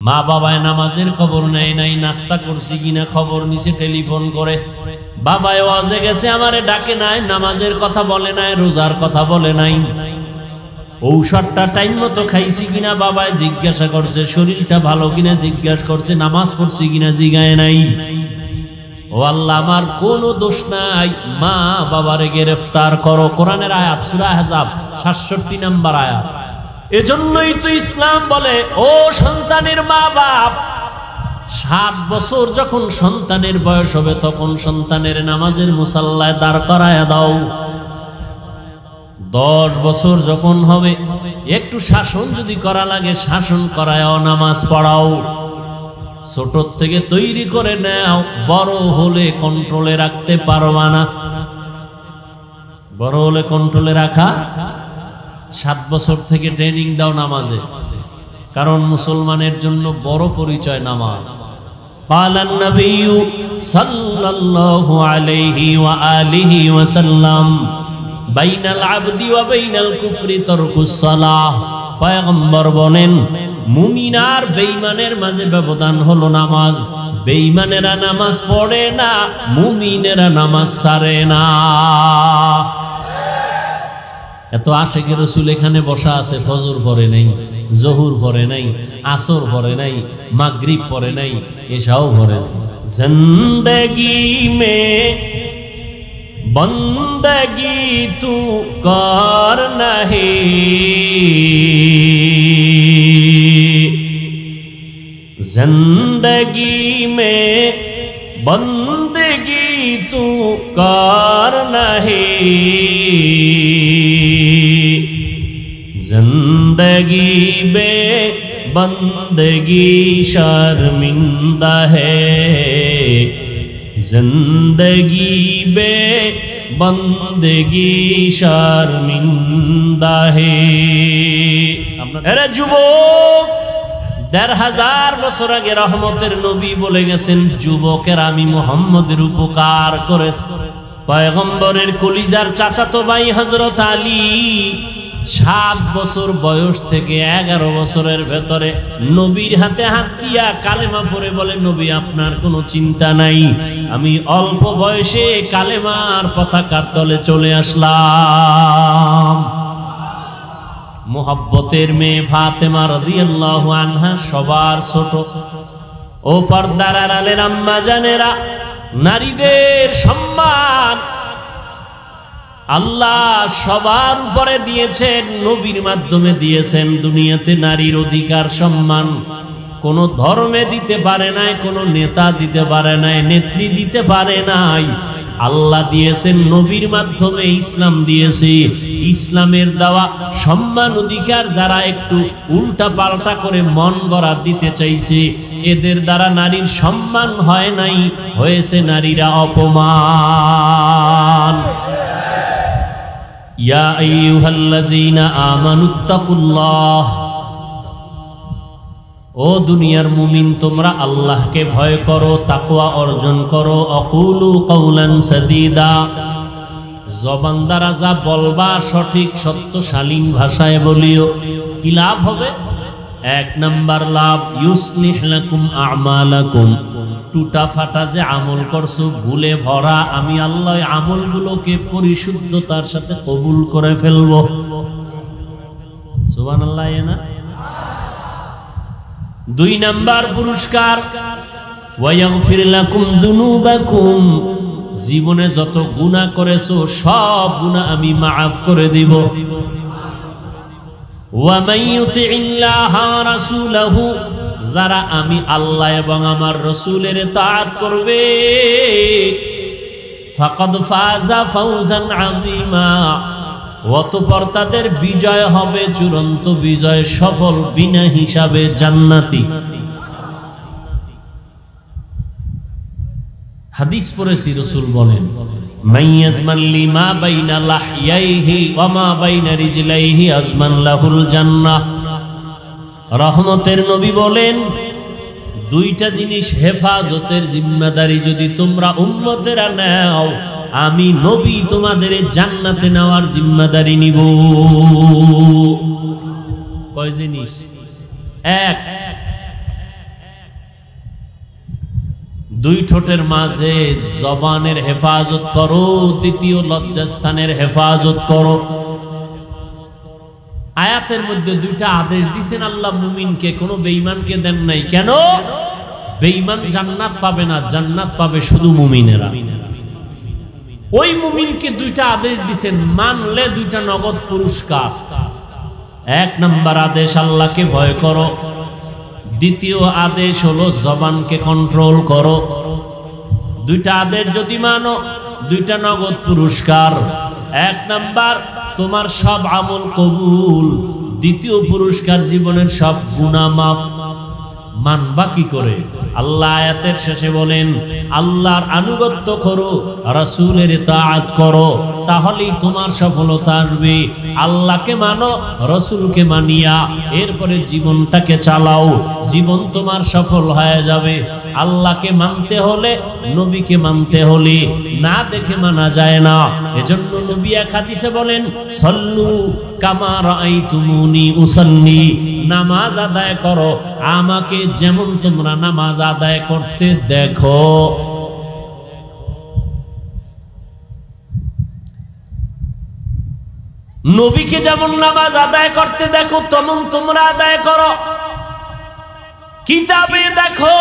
মা বাবায় নামাজের খবর নেয় নাই, নাস্তা করছি কিনা খবর নিছে, টেলিফোন করে। বাবায় ওয়াজে গেছে, আমারে ডাকে নাই, নামাজের কথা বলে নাই, রোজার কথা বলে নাই। ঔষধটা টাইম মতো খাইছি কিনা বাবায় জিজ্ঞাসা করছে, শরীরটা ভালো কিনা জিজ্ঞাসা করছে, নামাজ পড়ছি কিনা জিগায় নাই। ও আল্লাহ, আমার কোনো দোষ নাই। মা বাবারে গ্রেফতার করো। কোরআনের আয়াত, সুরা আহজাব 67 নাম্বার আয়াত। এজন্যই তো ইসলাম বলে, ও সন্তানের মা বাপ সাত বছর যখন সন্তানের বয়স হবে, তখন সন্তানের নামাজের মুসাল্লায় দাঁড় করায় দাও। দশ বছর যখন হবে, একটু শাসন যদি করা লাগে, শাসন করায় নামাজ পড়াও। ছোট থেকে তৈরি করে নাও বড় হলে কন্ট্রোলে রাখতে পারবা না। বড় হলে কন্ট্রোলে রাখা সাত বছর থেকে ট্রেনিং দাও নামাজে কারণ মুসলমানের জন্য বড় পরিচয় নামাজ قال النبي صلى الله عليه وآله وسلم بين العبد وبين الكفر ترك الصلاة পয়গম্বর বলেন মুমিনার বেঈমানের মাঝে ব্যবধান হলো নামাজ বেঈমানেরা নামাজ পড়ে না মুমিনেরা নামাজ সারে না এত আশেকে রসুল এখানে বসা আছে, ফজর পরে নেই, জহুর পরে নাই, আসর পরে নাই, মাগরীব পরে নাই এসাও পরে জিন্দগি মে বন্দগি তু কর নাহি। জিন্দগি মে বন্দগি তু কর নাহি। বন্দগি বে بندگی شرمندہ ہے বে بے بندگی شرمندہ ہے ارے যুবক দেড় হাজার বছর আগে রহমতের নবী বলে গেছেন, যুবকের আমি মোহাম্মদের উপকার করেছি। পয়গম্বরের কলিজার চাচাতো ভাই হজরত আলী সাত বছর বয়স থেকে এগারো বছরের ভেতরে নবীর হাতে হাত দিয়া কালেমা পরে বলে, নবী, আপনার কোনো চিন্তা নাই। আমি অল্প বয়সে কালেমার পতাকার তলে চলে আসলাম। মোহাব্বতের মেয়ে ফাতেমা রাদিয়াল্লাহু আনহা সবার ছোট। ও পর্দার আড়ালের আম্মা জানেরা নারীদের সম্মান আল্লাহ সবার উপরে দিয়েছেন, নবীর মাধ্যমে দিয়েছেন। দুনিয়াতে নারীর অধিকার, সম্মান। কোন ধর্মে দিতে পারে নাই, কোন নেতা দিতে পারে নাই, নেত্রী দিতে পারে নাই। আল্লাহ দিয়েছেন, নবীর মাধ্যমে ইসলাম দিয়েছে। ইসলামের দেওয়া সম্মান, অধিকার যারা একটু উল্টা পাল্টা করে মন গড়া দিতে চাইছে, এদের দ্বারা নারীর সম্মান হয় নাই, হয়েছে নারীরা অপমান। ইয়া আইয়ুহাল্লাযীনা আমানুত্তাকুল্লাহ। ও দুনিয়ার মুমিন, তোমরা আল্লাহকে ভয় করো, তাকওয়া অর্জন করো। অকুলু কৌলান সাদিদা। জবান দ্বারা যা বলবা সঠিক, সত্য, শালীন ভাষায় বলিও। কি লাভ হবে? এক নাম্বার লাভ, ইউসলিহ লাকুম আমালাকুম। টুটা ফাটা যে আমল করছ, ভুলে ভরা, আমি আল্লাহ আমলগুলোকে পরিশুদ্ধতার সাথে কবুল করে ফেলব। সুবহানাল্লাহ না? দুই নাম্বার পুরস্কার জীবনে যত গুনাহ করেছ, সব গুনাহ আমি মাফ করে দিব। ওয়া মান ইউতিইল্লাহা রাসূলাহু যারা আমি আল্লাহ এবং আমার রসুলের তাআত করবে অতপর তাদের বিজয় হবে চূড়ান্ত বিজয় সফল বিনা হিসাবে জান্নাতি। হাদিস পড়েছি রসুল বলেন মাইয়াজমান লিমা বাইনা রহমতের নবী বলেন, দুইটা জিনিস হেফাজতের জিম্মাদারি যদি তোমরা উন্মতেরা নাও, আমি নবী তোমাদের জান্নাতে নেওয়ার জিম্মাদারি নিব। কয় জিনিস? এক, দুই ঠোঁটের মাঝে জবানের হেফাজত করো, দ্বিতীয় লজ্জাস্থানের হেফাজত করো। আয়াতের মধ্যে দুইটা আদেশ দিছেন, আল্লাহ মুমিনকে, কোনো বেঈমানকে দেন নাই। কেন? বেঈমান জান্নাত পাবে না, জান্নাত পাবে শুধু মুমিনেরা। ওই মুমিনকে দুইটা আদেশ দিছেন, মানলে দুইটা নগদ পুরস্কার। এক নাম্বার আদেশ, আল্লাহকে ভয় করো। দ্বিতীয় আদেশ হলো, জবানকে কন্ট্রোল করো। দুইটা আদেশ যদি মানো, দুইটা নগদ পুরস্কার। এক নাম্বার তোমার সব আমল কবুল দ্বিতীয় পুরস্কার জীবনের সব গুণা মাফ। মানবা কি করে। আল্লাহ আয়াতের শেষে বলেন, আল্লাহর আনুগত্য করো, রাসূলের তাআত করো, তাহলেই তোমার সফলতা আসবে। আল্লাহকে মানো, রসুলকে মানিয়া, এরপরে জীবনটাকে চালাও, জীবন তোমার সফল হয়ে যাবে। আল্লাহকে মানতে হলে, নবীকে মানতে হলে, না দেখে মানা যায় না। এজন্য নবী এক বলেন, সল্লু কামার আই তুমুনি উসল্লি, নামাজ আদায় করো, আমাকে যেমন তোমরা নামাজ আদায় করতে দেখো। নবীকে যেমন নামাজ আদায় করতে দেখো, তেমন তোমরা আদায় করো। কিতাবে দেখো,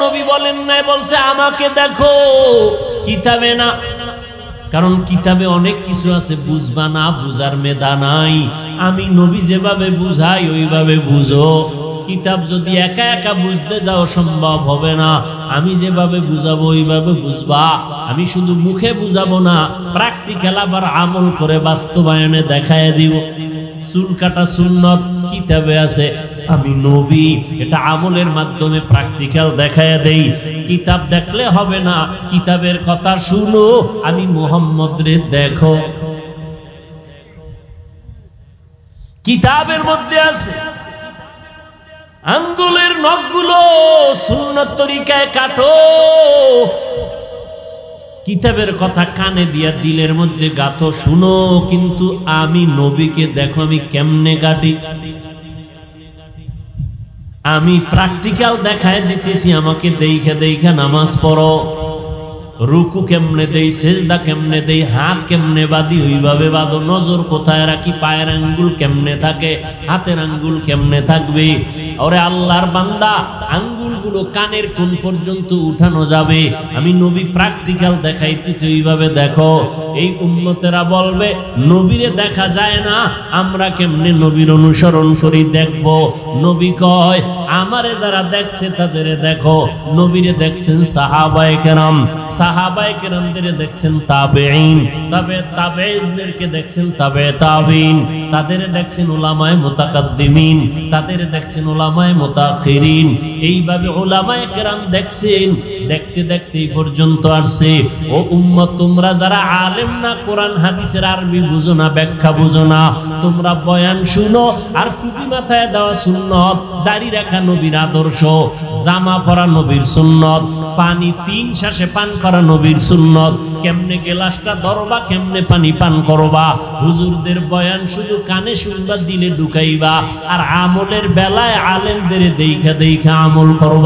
নবী বলেন নাই, বলছে আমাকে দেখো। কিতাবে না। কারণ কিতাবে অনেক কিছু আছে, বুঝবা না, বুঝার মেধা নাই। আমি নবী যেভাবে বুঝাই, ওইভাবে বুঝো। কিতাব যদি একা একা বুঝতে যাও, সম্ভব হবে না। আমি যেভাবে বুঝাবো, ওইভাবে বুঝবা। আমি শুধু মুখে বুঝাবো না প্র্যাকটিক্যাল আবার আমল করে বাস্তবায়নে দেখায় দিব। চুল কাটা সুন্নত, কিতাবে আছে, আমি নবী, এটা আমলের মাধ্যমে প্র্যাকটিক্যাল দেখায় দেই। কিতাব দেখলে হবে না, কিতাবের কথা শুনো, আমি মোহাম্মদ রে দেখো। কিতাবের মধ্যে আছে, আঙ্গুলের নখগুলো সুন্নত তরিকায় কাটো। কিতাবের কথা কানে দিয়া দিলের মধ্যে গাথো, শুনো, কিন্তু আমি নবীকে দেখো, আমি কেমনে কাটি? আমি প্র্যাকটিক্যাল দেখায় দিতেছি, আমাকে দেখে দেখে নামাজ পড়ো। রুকু কেমনে দেই, সেজদা কেমনে দেই, হাত কেমনে বাদি ওইভাবে বাদো নজর কোথায় রাখি, পায়ের আঙ্গুল কেমনে থাকে, হাতের আঙ্গুল কেমনে থাকবে? ওরে আল্লাহর বান্দা আঙ্গুলগুলো কানের কোন পর্যন্ত উঠানো যাবে। আমি নবী প্র্যাকটিক্যাল দেখাইতেছি, ওইভাবে দেখো। এই উন্নতেরা বলবে, নবীরে দেখা যায় না, আমরা কেমনে নবীর অনুসরণ করি দেখব? নবী কয়, আমারে যারা দেখছে তাদের দেখো। নবীরে দেখছেন সাহাবায়ে কেরাম। সাহাবায়ে কেরামদের দেখছেন তাবেঈন। তবে তাবেঈনদেরকে দেখছেন তাবে তাবিন তাদের দেখছেন উলামায়ে মুতাকাদ্দিমিন। তাদের দেখছেন উলামায়ে মুতাখিরিন। এইভাবে আদর্শ পানি তিন শ্বাসে পান করা নবীর সুন্নত, কেমনে গেলাসটা ধরবা, কেমনে পানি পান করবা, হুজুরদের বয়ান শুধু কানে শুনবা, দিলে ঢুকাইবা, আর আমলের বেলায় আলেমদের দেখা দেখা আমল করবা।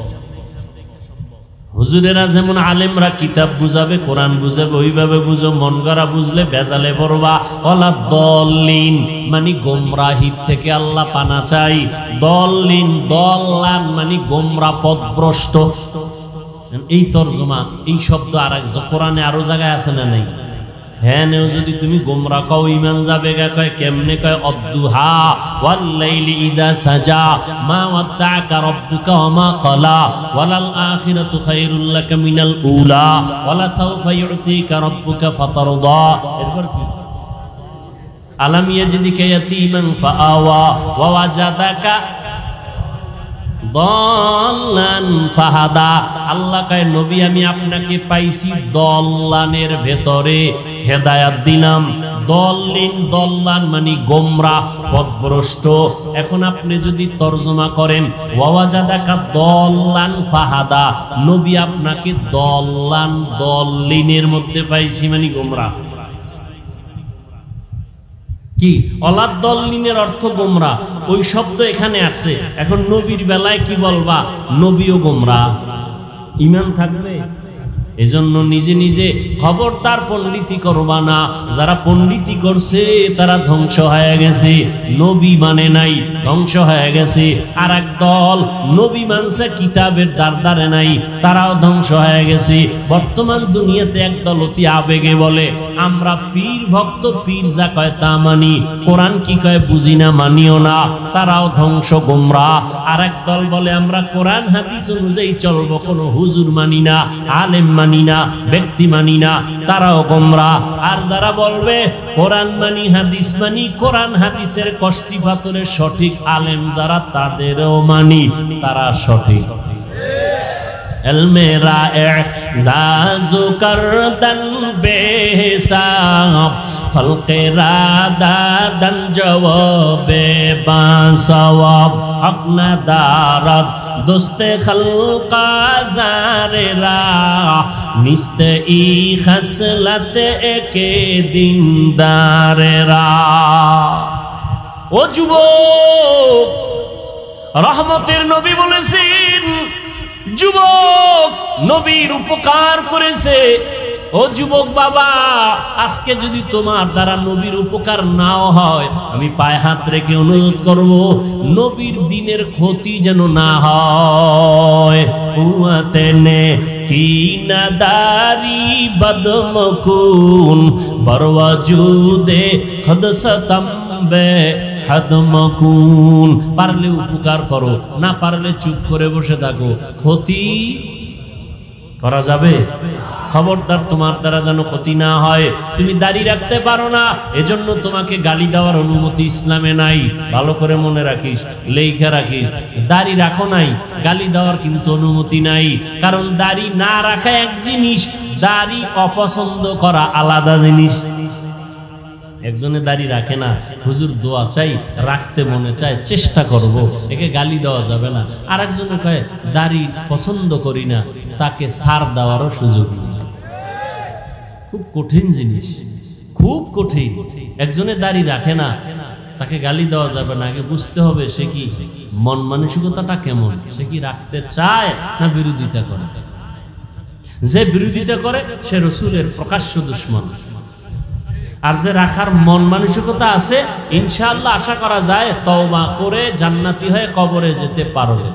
হুজুরেরা যেমন আলেমরা কিতাব বুঝাবে, কোরআন বুঝাবে, ওইভাবে বুঝো, মন করা বুঝলে বেজালে পড়বা। অলা দলিন মানে গোমরাহিত থেকে আল্লাহ পানা চাই। দলিন দল্লান মানে গোমরা পদভ্রষ্ট। এই তর্জমা, এই শব্দ আর এক কোরআনে আরও জায়গায় আছে না নাই? হ্যাঁ যদি তুমি গোমরা কও ইমান যাবে কয়, কেমনে কয়, অদ্দুহা ওয়াল্লাইলি ইদা সাজা, মা ওয়াদ্দাকা রাব্বুকা ওয়া মা ক্বালা ওয়ালাল আখিরাতু খায়রুল লাকা মিনাল উলা, ওয়ালা সাওফা ইউতিকা রাব্বুকা ফাতারদা। এরপর কি? আলাম ইয়াজিদিকা ইয়াতীমান ফাআওয়া, ওয়া ওয়াজাদাকা দল্লান ফাহাদা। আল্লাহ কায়, নবী, আমি আপনাকে পাইছি দল্লানের ভেতরে হেদায়াত দিলাম। দল্লিন দল্লান মানে গোমরা, পথভ্রষ্ট। এখন আপনি যদি তর্জমা করেন ওয়াজাদাকা দল্লান ফাহাদা। নবী, আপনাকে দল্লান দল্লিনের মধ্যে পাইছি মানে গোমরা। কি? অলাদ দলিনের অর্থ গোমরা। ওই শব্দ এখানে আছে। এখন নবীর বেলায় কি বলবা? নবীও গোমরা। ইমান থাকবে? এজন্য নিজে নিজে খবরদার পণ্ডিতি করবা না। যারা পণ্ডিতি করছে, তারা ধ্বংস হয়ে গেছে। নবী মানে নাই, ধ্বংস হয়ে গেছে। আর এক দল নবী মানছে, কিতাবের দ্বার দ্বারে নাই, তারাও ধ্বংস হয়ে গেছে। বর্তমান দুনিয়াতে একদল অতি আবেগে বলে, আমরা পীর ভক্ত, পীর যা কয় তা মানি। কোরআন কি কয় বুঝি না, মানিও না। তারাও ধ্বংস গোমরা আর এক দল বলে আমরা কোরআন হাদিস অনুযায়ী চলবো কোনো হুজুর মানি না আলেম মানি না ব্যক্তি মানি না তারাও গোমরা আর যারা বলবে কোরআন মানি হাদিস মানি কোরআন হাদিসের কষ্টি পাথরের সঠিক আলেম যারা তাদেরও মানি তারা সঠিক الميرا اعزاز کردن بے حساب খলকেরা দাদান জবাবে বাসওয়াব আপনা দারাত দোস্তে খলকা জারেরা নিস্তে ই খসলাতে একে দিন দারেরা ও যুবক, রহমতের নবী বলেছেন, যুবক নবীর উপকার করেছে ও যুবক বাবা, আজকে যদি তোমার দ্বারা নবীর উপকার নাও হয়, আমি পায়ে হাত রেখে অনুরোধ করব, নবীর দিনের ক্ষতি যেন না হয়। পারলে উপকার করো, না পারলে চুপ করে বসে থাকো। ক্ষতি করা যাবে? খবরদার তোমার দ্বারা যেন ক্ষতি না হয়। তুমি দাড়ি রাখতে পারো না, এজন্য তোমাকে গালি দেওয়ার অনুমতি ইসলামে নাই। ভালো করে মনে রাখিস লেখা রাখিস। দাড়ি রাখো নাই, গালি দেওয়ার কিন্তু অনুমতি নাই। কারণ দাড়ি না রাখা এক জিনিস, দাড়ি অপছন্দ করা আলাদা জিনিস। একজনে দাড়ি রাখে না, হুজুর দোয়া চাই, রাখতে মনে চায়, চেষ্টা করব, একে গালি দেওয়া যাবে না। আর একজনে কয়, দাড়ি পছন্দ করি না তাকে সার দেওয়ারও সুযোগ খুব কঠিন জিনিস। খুব কঠিন। একজনে দাড়ি রাখে না, তাকে গালি দেওয়া যাবে না। আগে বুঝতে হবে সে কি মন মানসিকতাটা কেমন? সে কি রাখতে চায় না বিরোধিতা করে? যে বিরোধিতা করে, সে রসুলের প্রকাশ্য দুশ্মন। আর যে রাখার মন মানসিকতা আছে, ইনশাআল্লাহ আশা করা যায়, তওবা করে জান্নাতি হয়ে কবরে যেতে পারবে।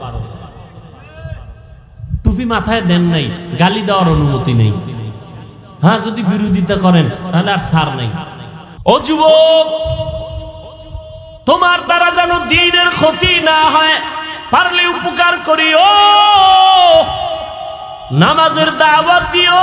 টুপি মাথায় দেন নাই, গালি দেওয়ার অনুমতি নেই। হ্যাঁ যদি বিরোধিতা করেন, তাহলে আর সার নাই। ও যুবক, তোমার দ্বারা যেন দিনের ক্ষতি না হয়, পারলে উপকার করিও। নামাজের দাওয়াত দিও।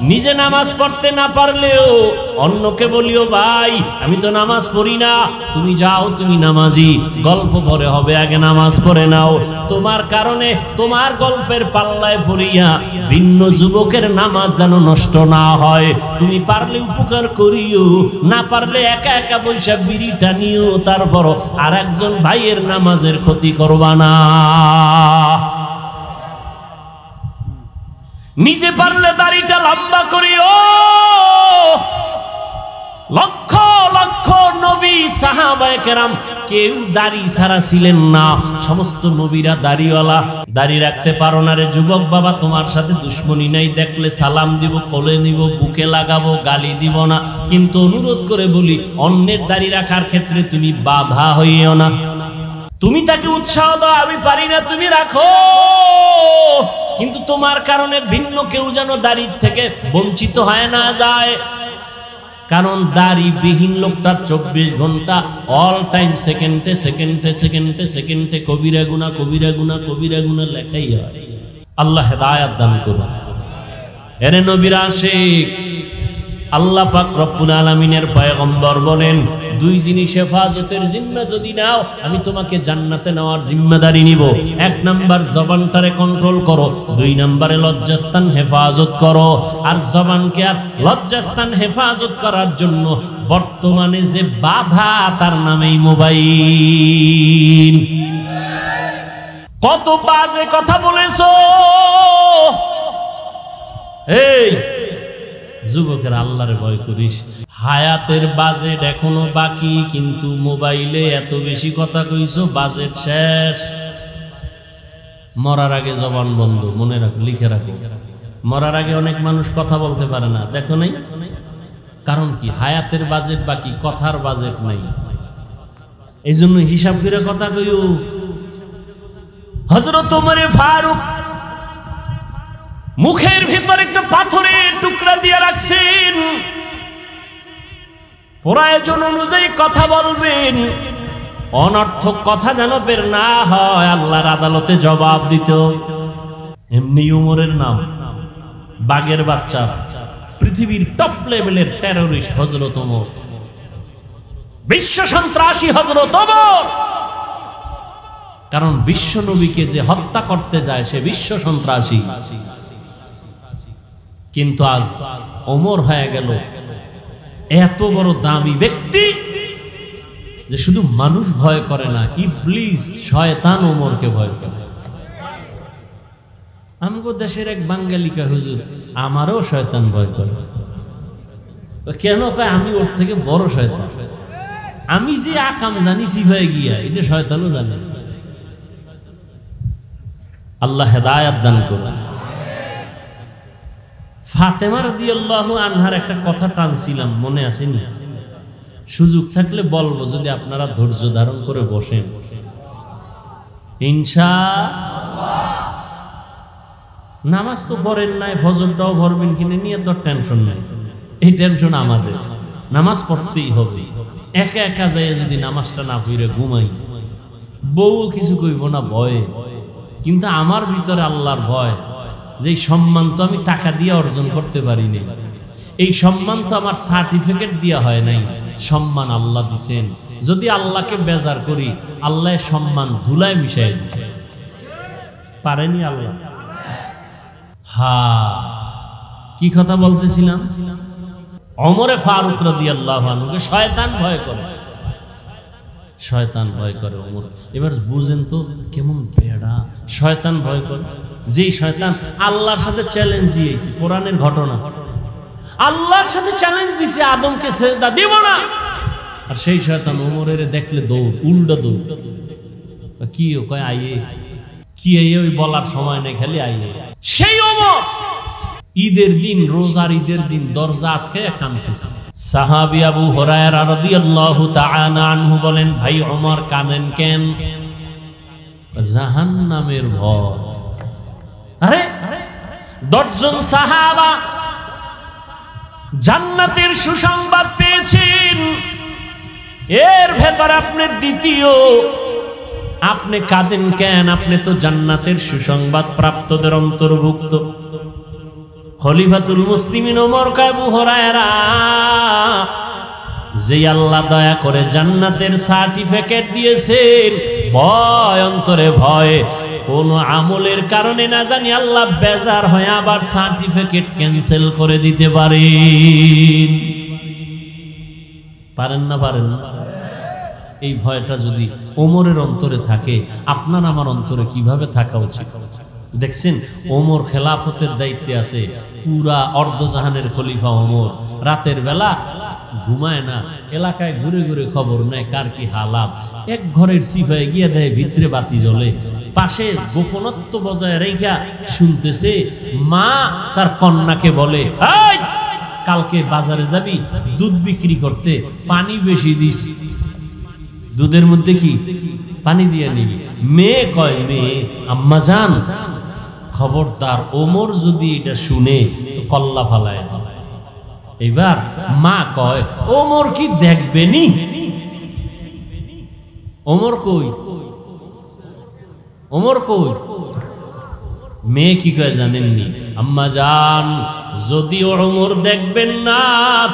নিজে নামাজ পড়তে না পারলেও অন্যকে বলিও, ভাই, আমি তো নামাজ পড়ি না। তুমি যাও, তুমি নামাজি। গল্প পরে হবে, আগে নামাজ পড়ে নাও। তোমার কারণে তোমার গল্পের পাল্লায় পড়িয়া ভিন্ন যুবকের নামাজ যেন নষ্ট না হয়। তুমি পারলে উপকার করিও, না পারলে একা একা পয়সা বিড়ি টানিও। তারপর আর একজন ভাইয়ের নামাজের ক্ষতি করবা না। নিজে পারলে দাড়িটা লম্বা করিও। লক্ষ লক্ষ নবী সাহাবায়ে কেরাম, কেউ দাড়ি ছাড়া ছিলেন না। সমস্ত নবীরা দাড়িওয়ালা। দাড়ি রাখতে পারো না রে যুবক বাবা, তোমার সাথে দুশ্মনী নাই। দেখলে সালাম দিব, কোলে নিব, বুকে লাগাবো, গালি দিব না। কিন্তু অনুরোধ করে বলি, অন্যের দাড়ি রাখার ক্ষেত্রে তুমি বাধা হইও না। তুমি তাকে উৎসাহ দাও, আমি পারি না, তুমি রাখো। কিন্তু তোমার কারণে ভিন্ন কেউ যেন দাড়ির থেকে বঞ্চিত হয় না যায়। কারণ দাড়ি বিহীন লোকটার চব্বিশ ঘণ্টা অল টাইম সেকেন্ডে সেকেন্ডে সেকেন্ডে সেকেন্ডে কবিরা গুনা কবিরা গুনা কবিরা গুনা লেখাই হয়। আল্লাহ হেদায়াত দান করুন। এরে নবীর আশিক আল্লাহ পাক রব্বুল আলামিনের পয়গম্বর বলেন, দুই জিনিস হেফাজতের জিম্মা যদি নাও, আমি তোমাকে জান্নাতে নেওয়ার জিম্মাদারি নিব। এক নাম্বার, জবানটারে কন্ট্রোল করো। দুই নাম্বারে, লজ্জাস্থান হেফাজত করো। আর জবানকে আর লজ্জাস্থান হেফাজত করার জন্য বর্তমানে যে বাধা, তার নামেই মোবাইল। কত বাজে কথা বলেছ? এই যুবকের আল্লাহরে ভয় করিস। হায়াতের বাজেট এখনও বাকি, কিন্তু মোবাইলে এত বেশি কথা কইছো বাজেট শেষ। মরার আগে জবান বন্ধ, মনে রাখো, লিখে রাখো। মরার আগে অনেক মানুষ কথা বলতে পারে না, দেখো নাই? কারণ কি? হায়াতের বাজেট বাকি, কথার বাজেট নাই। এই জন্য হিসাব করে কথা কইও। হজরত ফারুক মুখের ভিতর একটা পাথরের টুকরা দিয়ে রাখছেন। প্রয়োজন অনুযায়ী কথা বলবেন। অনর্থক কথা যেন বের না হয়, আল্লাহর আদালতে জবাব দিত এমনি উমরের নাম বাগের বাচ্চা, পৃথিবীর টপ লেভেলের টেরোরিস্ট হজরত বিশ্ব সন্ত্রাসী হজরত কারণ বিশ্ব নবীকে যে হত্যা করতে যায়, সে বিশ্ব সন্ত্রাসী। কিন্তু আজ অমর হয়ে গেল। এত বড় দামি ব্যক্তি যে শুধু মানুষ ভয় করে না, ইবলিস, শয়তান ওমরকে ভয় করে। আমগো দেশের এক বাঙ্গালিকা হুজুর, আমারও শয়তান ভয় করে। কেন কয়, আমি ওর থেকে বড় শয়তান? আমি যে আকাম জানি সিফাই গিয়া এটা শয়তানও জানে। আল্লাহ হেদায়াত দান করুন। ফাতেমা রাদিয়াল্লাহু আনহার একটা কথা টানছিলাম, মনে আসেনি? সুযোগ থাকলে বলব, যদি আপনারা ধৈর্য ধারণ করে বসেন। ইনশা নামাজ তো পড়েন নাই, ফজরটাও ভরবেন কিনে নিয়ে তো টেনশন নেই। এই টেনশন আমাদের। নামাজ পড়তেই হবে। একা একা যায় যদি নামাজটা না পড়ে ঘুমাই, বউ কিছু কইব না, ভয়ে। কিন্তু আমার ভিতরে আল্লাহর ভয়। যে সম্মান তো আমি টাকা দিয়ে অর্জন করতে পারিনি। এই সম্মান তো আমার সার্টিফিকেট দেওয়া হয় নাই। সম্মান আল্লাহ দিছেন। যদি আল্লাহকে বেজার করি আল্লাহ সম্মান ধুলায় মিশাই দিছে পারেনি আল্লাহ? হা, কি কথা বলতেছিলাম? অমরে ফারুক রদি আল্লাহ শয়তান ভয় করে। শয়তান ভয় করে অমর। এবার বুঝেন তো কেমন বেড়া। শয়তান ভয় করে। যেই শয়তান আল্লাহর সাথে চ্যালেঞ্জ দিয়েছে, কোরআনের ঘটনা। আল্লাহর সাথে চ্যালেঞ্জ দিছে, আদমকে সেজদা দিব না। আর সেই শয়তান ওমরের দেখলে দৌড়, উল্টা দৌড়। কি ও কয়, আইয়ে। কি আইয়ে ওই বলার সময় নেই, খালি আইয়ে। সেই ওমর ঈদের দিন, রোজার ঈদের দিন দরজা আটকে কানতেছে সাহাবি আবু হরায়রা রাদিয়াল্লাহু তাআলা আনহু বলেন, ভাই, ওমর কানেন কেন? জাহান্নামের ভয়। আরে, দশজন সাহাবা জান্নাতের সুসংবাদ পেয়েছেন। এর ভেতর আপনি দ্বিতীয়। আপনি কাঁদেন কেন? আপনি তো জান্নাতের সুসংবাদ প্রাপ্তদের অন্তর্ভুক্ত। খলিফাতুল মুসলিমিন ওমর কাবু হরায়রা, যে আল্লাহ দয়া করে জান্নাতের সার্টিফিকেট দিয়েছেন, ভয় অন্তরে ভয়। কোন আমলের কারণে না জানি আল্লাহ বেজার হয়ে আবার সার্টিফিকেট ক্যান্সেল করে দিতে পারেন পারেন না পারেন না? এই ভয়টা যদি ওমরের অন্তরে থাকে, আপনার আমার অন্তরে কীভাবে থাকা উচিত? দেখছেন, ওমর খেলাফতের দায়িত্বে আছে, পুরা অর্ধজাহানের খলিফা ওমর। রাতের বেলা ঘুমায় না, এলাকায় ঘুরে ঘুরে খবর নেয় কার কি হালাত। এক ঘরের সিফায় গিয়ে দেয়, ভিতরে বাতি জ্বলে পাশে গোপনত্ব বজায় রেখা শুনতেছে, মা তার কন্যাকে বলে কালকে বাজারে যাবি? দুধ বিক্রি করতে পানি বেশি দিস। দুধের মধ্যে কি? পানি দিয়ে নিবি। মেয়ে কয়, মেয়ে, আম্মা জান খবরদার ওমর যদি এটা শুনে কল্লা ফালায় এবার মা কয়, ওমর কি দেখবেনি ওমর কই ওমর কই? মেয়ে কি কয় জানেননি? আম্মা জান যদি অমর দেখবেন না,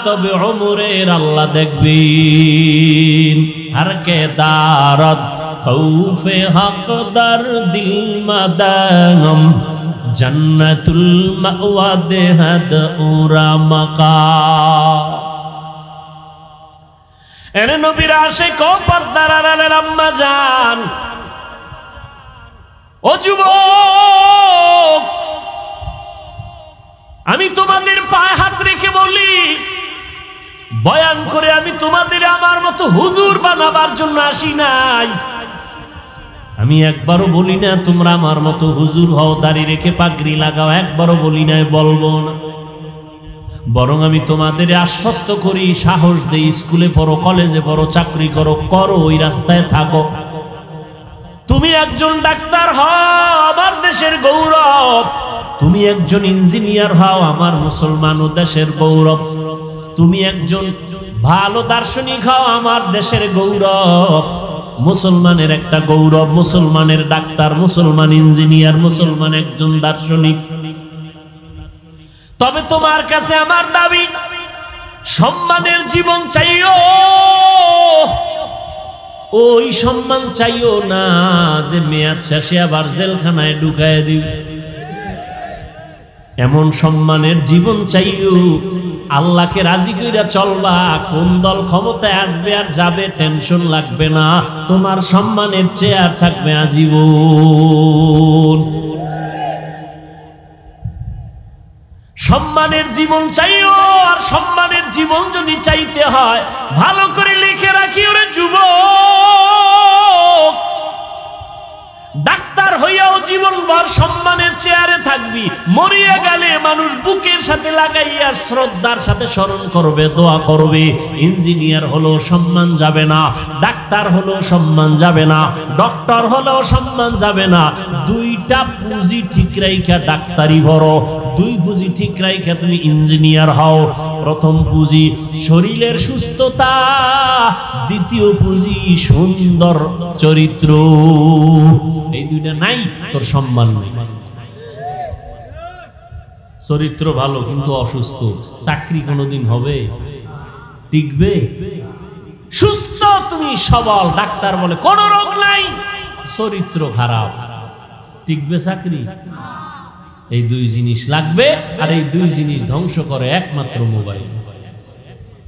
তবে অমরের আল্লাহ দেখবেন। আর কে দারদ খৌফে হক দর দিল মাদাম, জন্নতুল মাওয়া দেহদ উরা মাকা এনে নবীর আসে কো পর্দার আড়ালের আম্মা যান ও আমি তোমাদের পায়ে হাত রেখে বলি, বয়ান করে আমি তোমাদের আমার মতো হুজুর বানাবার জন্য আসি নাই। আমি একবারও বলি না, তোমরা আমার মতো হুজুর হও, দাড়ি রেখে পাগড়ি লাগাও, একবারও বলি নাই বলব না। বরং আমি তোমাদের আশ্বস্ত করি, সাহস দেই, স্কুলে পড়ো, কলেজে পড়ো, চাকরি করো করো, ওই রাস্তায় থাকো। তুমি একজন ডাক্তার হও আমার দেশের গৌরব। তুমি একজন ইঞ্জিনিয়ার হও আমার মুসলমান ও দেশের গৌরব। তুমি একজন ভালো দার্শনিক হও আমার দেশের গৌরব। মুসলমানের একটা গৌরব, মুসলমানের ডাক্তার, মুসলমান ইঞ্জিনিয়ার, মুসলমান একজন দার্শনিক। তবে তোমার কাছে আমার দাবি, সম্মানের জীবন চাইও। ওই সম্মান চাইও না যে মেয়াদ শেষে আবার জেলখানায় ঢুকায় দিবে। এমন সম্মানের জীবন চাইও। আল্লাহকে রাজি কইরা চলবা। কোন দল ক্ষমতায় আসবে আর যাবে টেনশন লাগবে না। তোমার সম্মানের চেয়ার থাকবে আজীবন। সম্মানের জীবন চাইও, আর সম্মানের জীবন যদি চাইতে হয়, ভালো করে লিখে রাখি ওরে যুব ডাক্তার হইয়াও জীবনভর সম্মানের চেয়ারে থাকবি। মরিয়া গেলে মানুষ বুকের সাথে লাগাইয়া শ্রদ্ধার সাথে স্মরণ করবে, দোয়া করবে। ইঞ্জিনিয়ার হলো সম্মান যাবে না, ডাক্তার হলো সম্মান যাবে না, ডক্টর হলো সম্মান যাবে না। দুইটা পুঁজি ঠিক রাইখা ডাক্তারি ভরো, দুই পুঁজি ঠিক রাইখা তুমি ইঞ্জিনিয়ার হও। প্রথম পুঁজি শরীরের সুস্থতা, দ্বিতীয় পুঁজি সুন্দর চরিত্র। এই দুইটা নাই, তোর সম্মান নেই। চরিত্র ভালো, কিন্তু অসুস্থ। চাকরি কোনোদিন হবে? টিকবে? সুস্থ তুমি সবল, ডাক্তার বলে কোন রোগ নাই। চরিত্র খারাপ। টিকবে চাকরি? এই দুই জিনিস লাগবে, আর এই দুই জিনিস ধ্বংস করে একমাত্র মোবাইল।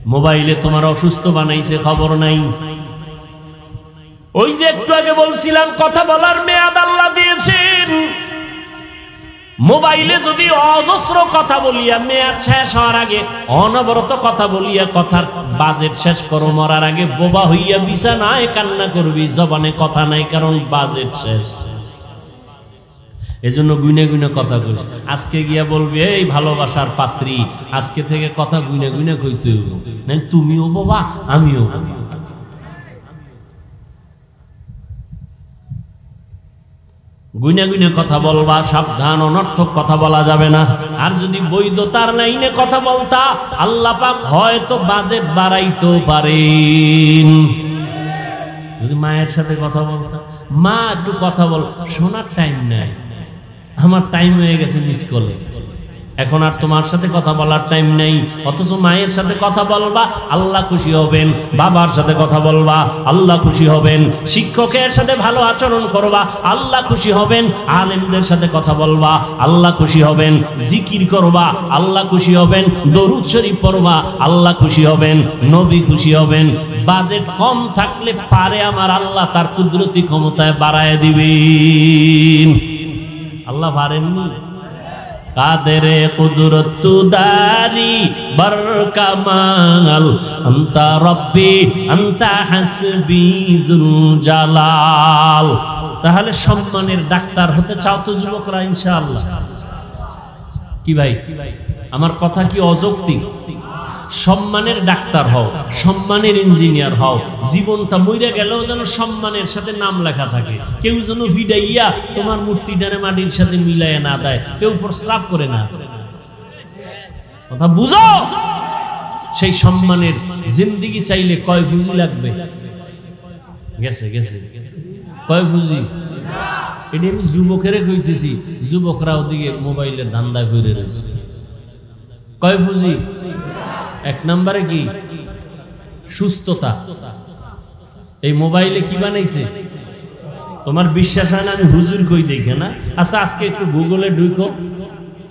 মোবাইলে তোমার অসুস্থ বানাইছে, খবর নাই। ওই যে একটু আগে বলছিলাম, কথা বলার মেয়াদ আল্লাহ দিয়েছেন। মোবাইলে যদি অজস্র কথা বলিয়া মেয়াদ শেষ হওয়ার আগে, অনবরত কথা বলিয়া কথার বাজেট শেষ করো, মরার আগে বোবা হইয়া বিছানায় কান্না করবি, জবানে কথা নাই, কারণ বাজেট শেষ। এজন্য গুনে গুনে কথা কইস। আজকে গিয়া বলবি, এই ভালোবাসার পাত্রী, আজকে থেকে কথা গুনে গুনে কইতে তুমিও বাবা, আমিও বাবা। গুনে গুনে কথা বলবা, সাবধান অনর্থক কথা বলা যাবে না। আর যদি বৈধতার লাইনে কথা বলতা, আল্লাহ পাক হয়তো বাজে বাড়াইতেও পারেন। যদি মায়ের সাথে কথা বলতা, মা একটু কথা বল, শোনার টাইম নাই। আমার টাইম হয়ে গেছে মিস কলে এখন আর তোমার সাথে কথা বলার টাইম নেই। অথচ মায়ের সাথে কথা বলবা, আল্লাহ খুশি হবেন। বাবার সাথে কথা বলবা, আল্লাহ খুশি হবেন। শিক্ষকের সাথে ভালো আচরণ করবা, আল্লাহ খুশি হবেন। আলেমদের সাথে কথা বলবা, আল্লাহ খুশি হবেন। জিকির করবা, আল্লাহ খুশি হবেন। দরুদ শরীফ পড়বা, আল্লাহ খুশি হবেন। নবী খুশি হবেন। বাজেট কম থাকলে পারে আমার আল্লাহ, তার কুদরতি ক্ষমতায় বাড়ায় দিবেন। আল্লাহ পারেননি? কাদের কুদুরতুদারি দারি বর কামাল আন্তা রব্বি অন্তা হাসবি জুল জালাল। তাহলে সম্মানের ডাক্তার হতে চাও তো যুবকরা, ইনশাআল্লাহ। কি ভাই? আমার কথা কি অযৌক্তিক? সম্মানের ডাক্তার হও, সম্মানের ইঞ্জিনিয়ার হও। জীবনটা মইরা গেলেও যেন সম্মানের সাথে নাম লেখা থাকে। কেউ যেন ভিডাইয়া তোমার মূর্তিটারে মাটির সাথে মিলাইয়া না দেয়, কেউ প্রস্রাব করে না। কথা বুঝো? সেই সম্মানের জিন্দিগি চাইলে কয় বুঝি লাগবে? গেছে গেছে। কয় বুঝি? এটা আমি যুবকেরে কইতেছি, যুবকরা ওদিকে মোবাইলের ধান্দা করে রয়েছে কয় বুঝি? এক নম্বরে কি? সুস্থতা। এই মোবাইলে কি বানাইছে? তোমার বিশ্বাস হয় না আমি হুজুর কই দেখে, না? আচ্ছা আজকে একটু গুগলে ঢুকো।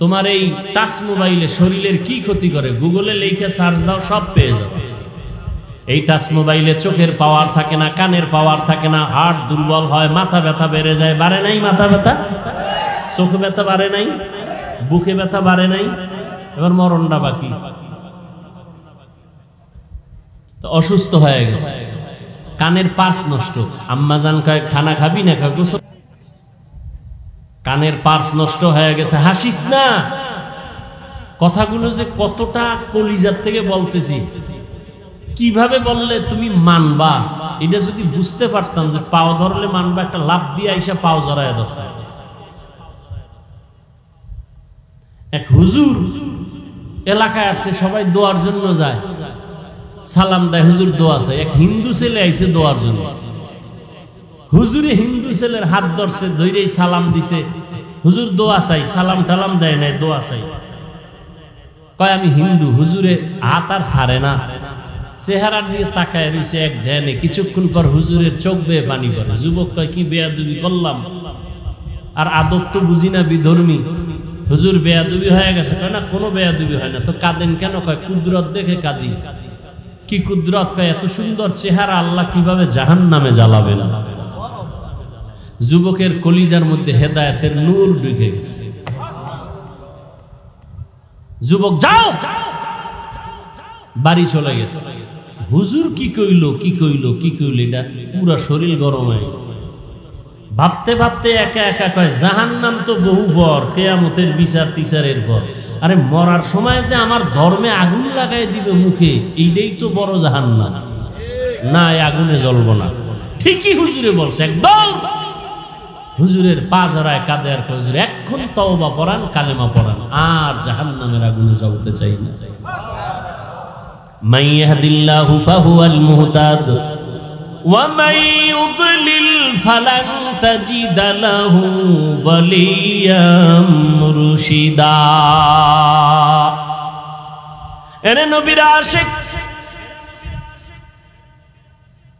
তোমার এই টাচ মোবাইলে শরীরের কি ক্ষতি করে? গুগলে লেখে সার্চ দাও, সব পেয়ে যাবে। এই টাচ মোবাইলে চোখের পাওয়ার থাকে না, কানের পাওয়ার থাকে না হার্ট দুর্বল হয়, মাথা ব্যথা বেড়ে যায়, বাড়ে নাই মাথা ব্যথা? চোখ ব্যথা বাড়ে নাই? বুকে ব্যথা বাড়ে নাই? এবার মরণটা বাকি। অসুস্থ হয়ে গেছে। কানের পার্স নষ্ট। আম্মা জান খানা খাবি না? গোসল কানের পার্স নষ্ট হয়ে গেছে। হাসিস না? কথাগুলো যে কতটা কলিজার থেকে বলতেছি। কীভাবে বললে তুমি মানবা? এটা যদি বুঝতে পারতাম যে পাও ধরলে মানবা, একটা লাভ দিয়ে আইসা পাও জড়ায় দরকার এক হুজুর এলাকায় আসছে সবাই দোয়ার জন্য যায়। সালাম দেয়, হুজুর, দোয়া চাই এক হিন্দু ছেলে আইছে দোয়ার জন্য। হুজুরে হিন্দু ছেলের হাত ধরছে ধৈরেই সালাম দিছে। হুজুর, দোয়া চাই। সালাম টালাম দেয় নাই, দোয়া চাই। কয়, আমি হিন্দু, হুজুরে হাত আর ছাড়ে না। চেহারা দিয়ে তাকায় রয়েছে এক ধ্যানে। কিছুক্ষণ পর হুজুরের চোখ বেয়ে পানি পড়ে। যুবক কয়, কি বেয়াদুবি করলাম? আর আদব তো বুঝি না, বিধর্মী। হুজুর, বেয়াদুবি হয়ে গেছে। কয়, না, কোনো বেয়াদুবি হয় না। তো কাঁদেন কেন? কয়, কুদরত দেখে কাঁদি। কি কুদরত এত সুন্দর চেহারা, আল্লাহ কীভাবে জাহান নামে জ্বালাবে যুবকের কলিজার মধ্যে হেদায়তের নূর ঢুকে গেছে। যুবক, যাও! বাড়ি চলে গেছে। হুজুর কি কইলো কি কইলো কি কইলো, এটা পুরা শরীর গরম হয়ে গেছে। ভাবতে ভাবতে একা একা কয়, জাহান্নাম তো বহু ভর, কেয়ামতের বিচার টিচারের ভর। আরে মরার সময় যে আমার ধর্মে আগুন লাগাই দিবে মুখে, এইটাই তো বড় জাহান্নাম। না আগুনে জ্বলব না। ঠিকই হুজুরে বলছে, একদম। হুজুরের পা জড়ায় কাঁদে আর হুজুর, এখন তওবা পড়ান, কালেমা পড়ান, আর জাহান্নামের আগুনে জ্বলতে চাই না। মাইয়াহদিল্লাহু ফাহুয়াল মুহতাদ। ومن يضلل فلن تجد له وليا مرشدا এরে নবীর আশেক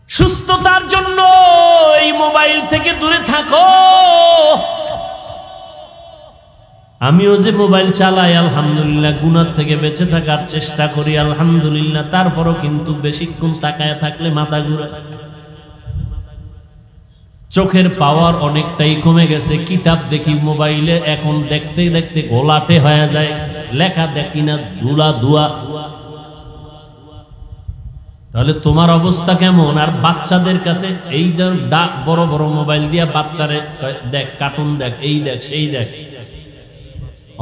সুস্থতার জন্য এই মোবাইল থেকে দূরে থাকো আমিও যে মোবাইল চালাই আলহামদুলিল্লাহ গুনার থেকে বেঁচে থাকার চেষ্টা করি আলহামদুলিল্লাহ তারপরও কিন্তু বেশিক্ষণ তাকায় থাকলে মাথা ঘুরে চোখের পাওয়ার অনেকটাই কমে গেছে। কিতাব দেখি মোবাইলে এখন দেখতে দেখতে গোলাটে হয়ে যায়। লেখা দেখি না ধুলা ধুয়া তাহলে তোমার অবস্থা কেমন? আর বাচ্চাদের কাছে এই যে ডাক বড় বড় মোবাইল দিয়া বাচ্চারে দেখ, কার্টুন দেখ, এই দেখ, সেই দেখ।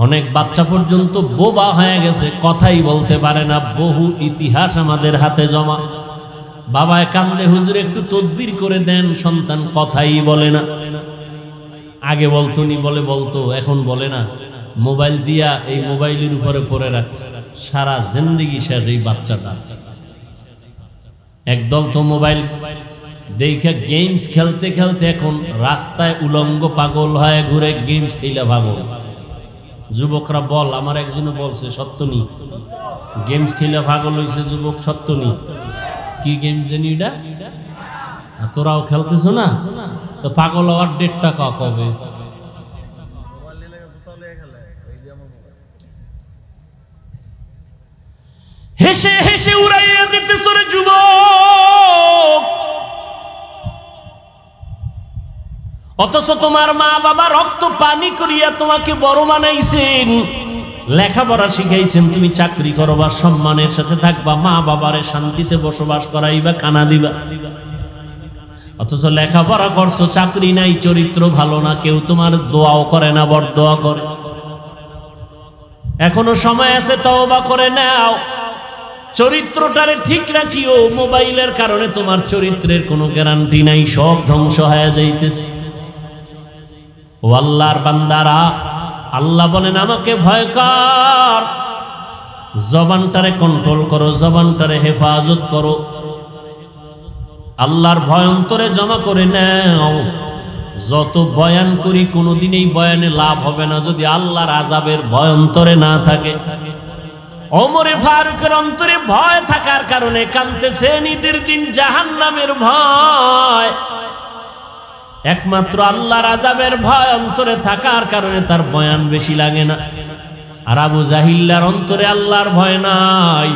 অনেক বাচ্চা পর্যন্ত বোবা হয়ে গেছে, কথাই বলতে পারে না। বহু ইতিহাস আমাদের হাতে জমা। বাবায় কান্দে হুজুর একটু তদবির করে দেন, সন্তান কথাই বলে না। আগে বলতো নি, বলে বলতো, এখন বলে না। মোবাইল দিয়া এই মোবাইলের উপরে পড়ে রাখছে। সারা জিন্দগি শেষ এই বাচ্চাটা। একদল তো মোবাইল দেখে গেমস খেলতে খেলতে এখন রাস্তায় উলঙ্গ পাগল হয়ে ঘুরে গেমস খেলা পাগল যুবকরা বল, আমার একজনে বলছে, সত্য নি। গেমস খেলে পাগল হইছে যুবক, সত্য নি। কি গেম জানি এটা? আর তোরাও খেলতেছ না? তো পাগল হওয়ার ডেটটা কবে? হেসে হেসে উড়াইয়া দিতে সরে যুবক। অথচ তোমার মা বাবা রক্ত পানি করিয়া তোমাকে বড় বানাইছেন লেখাপড়া শিখাইছেন, তুমি চাকরি করো বা সম্মানের সাথে থাকবা, মা বাবারে শান্তিতে বসবাস করাইবা খানা দিবা। অথচ লেখাপড়া করছ, চাকরি নাই, চরিত্র ভালো না, কেউ তোমার দোয়াও করে না বর দোয়া করে। এখনও সময় আছে, তওবা করে নাও। চরিত্রটারে ঠিক রাখিও, মোবাইলের কারণে তোমার চরিত্রের কোনো গ্যারান্টি নাই, সব ধ্বংস হয়ে যাইতেছে। ও আল্লাহর বান্দারা আল্লাহ বলেন, আমাকে ভয় কর। জবানটারে কন্ট্রোল করো, জবানটারে হেফাজত করো। আল্লাহর ভয়ন্তরে জমা করে নাও। যত বয়ান করি কোনোদিন এই বয়ানে লাভ হবে না। যদি আল্লাহর আজাবের ভয়ন্তরে না থাকে। ওমরে ফারুকের অন্তরে ভয় থাকার কারণে কানতেছে ঈদের দিন জাহান্নামের ভয়। একমাত্র আল্লাহর আজাবের ভয় অন্তরে থাকার কারণে তার বয়ান বেশি লাগে না। আর আবু জাহিল্লার অন্তরে আল্লাহর ভয় নাই।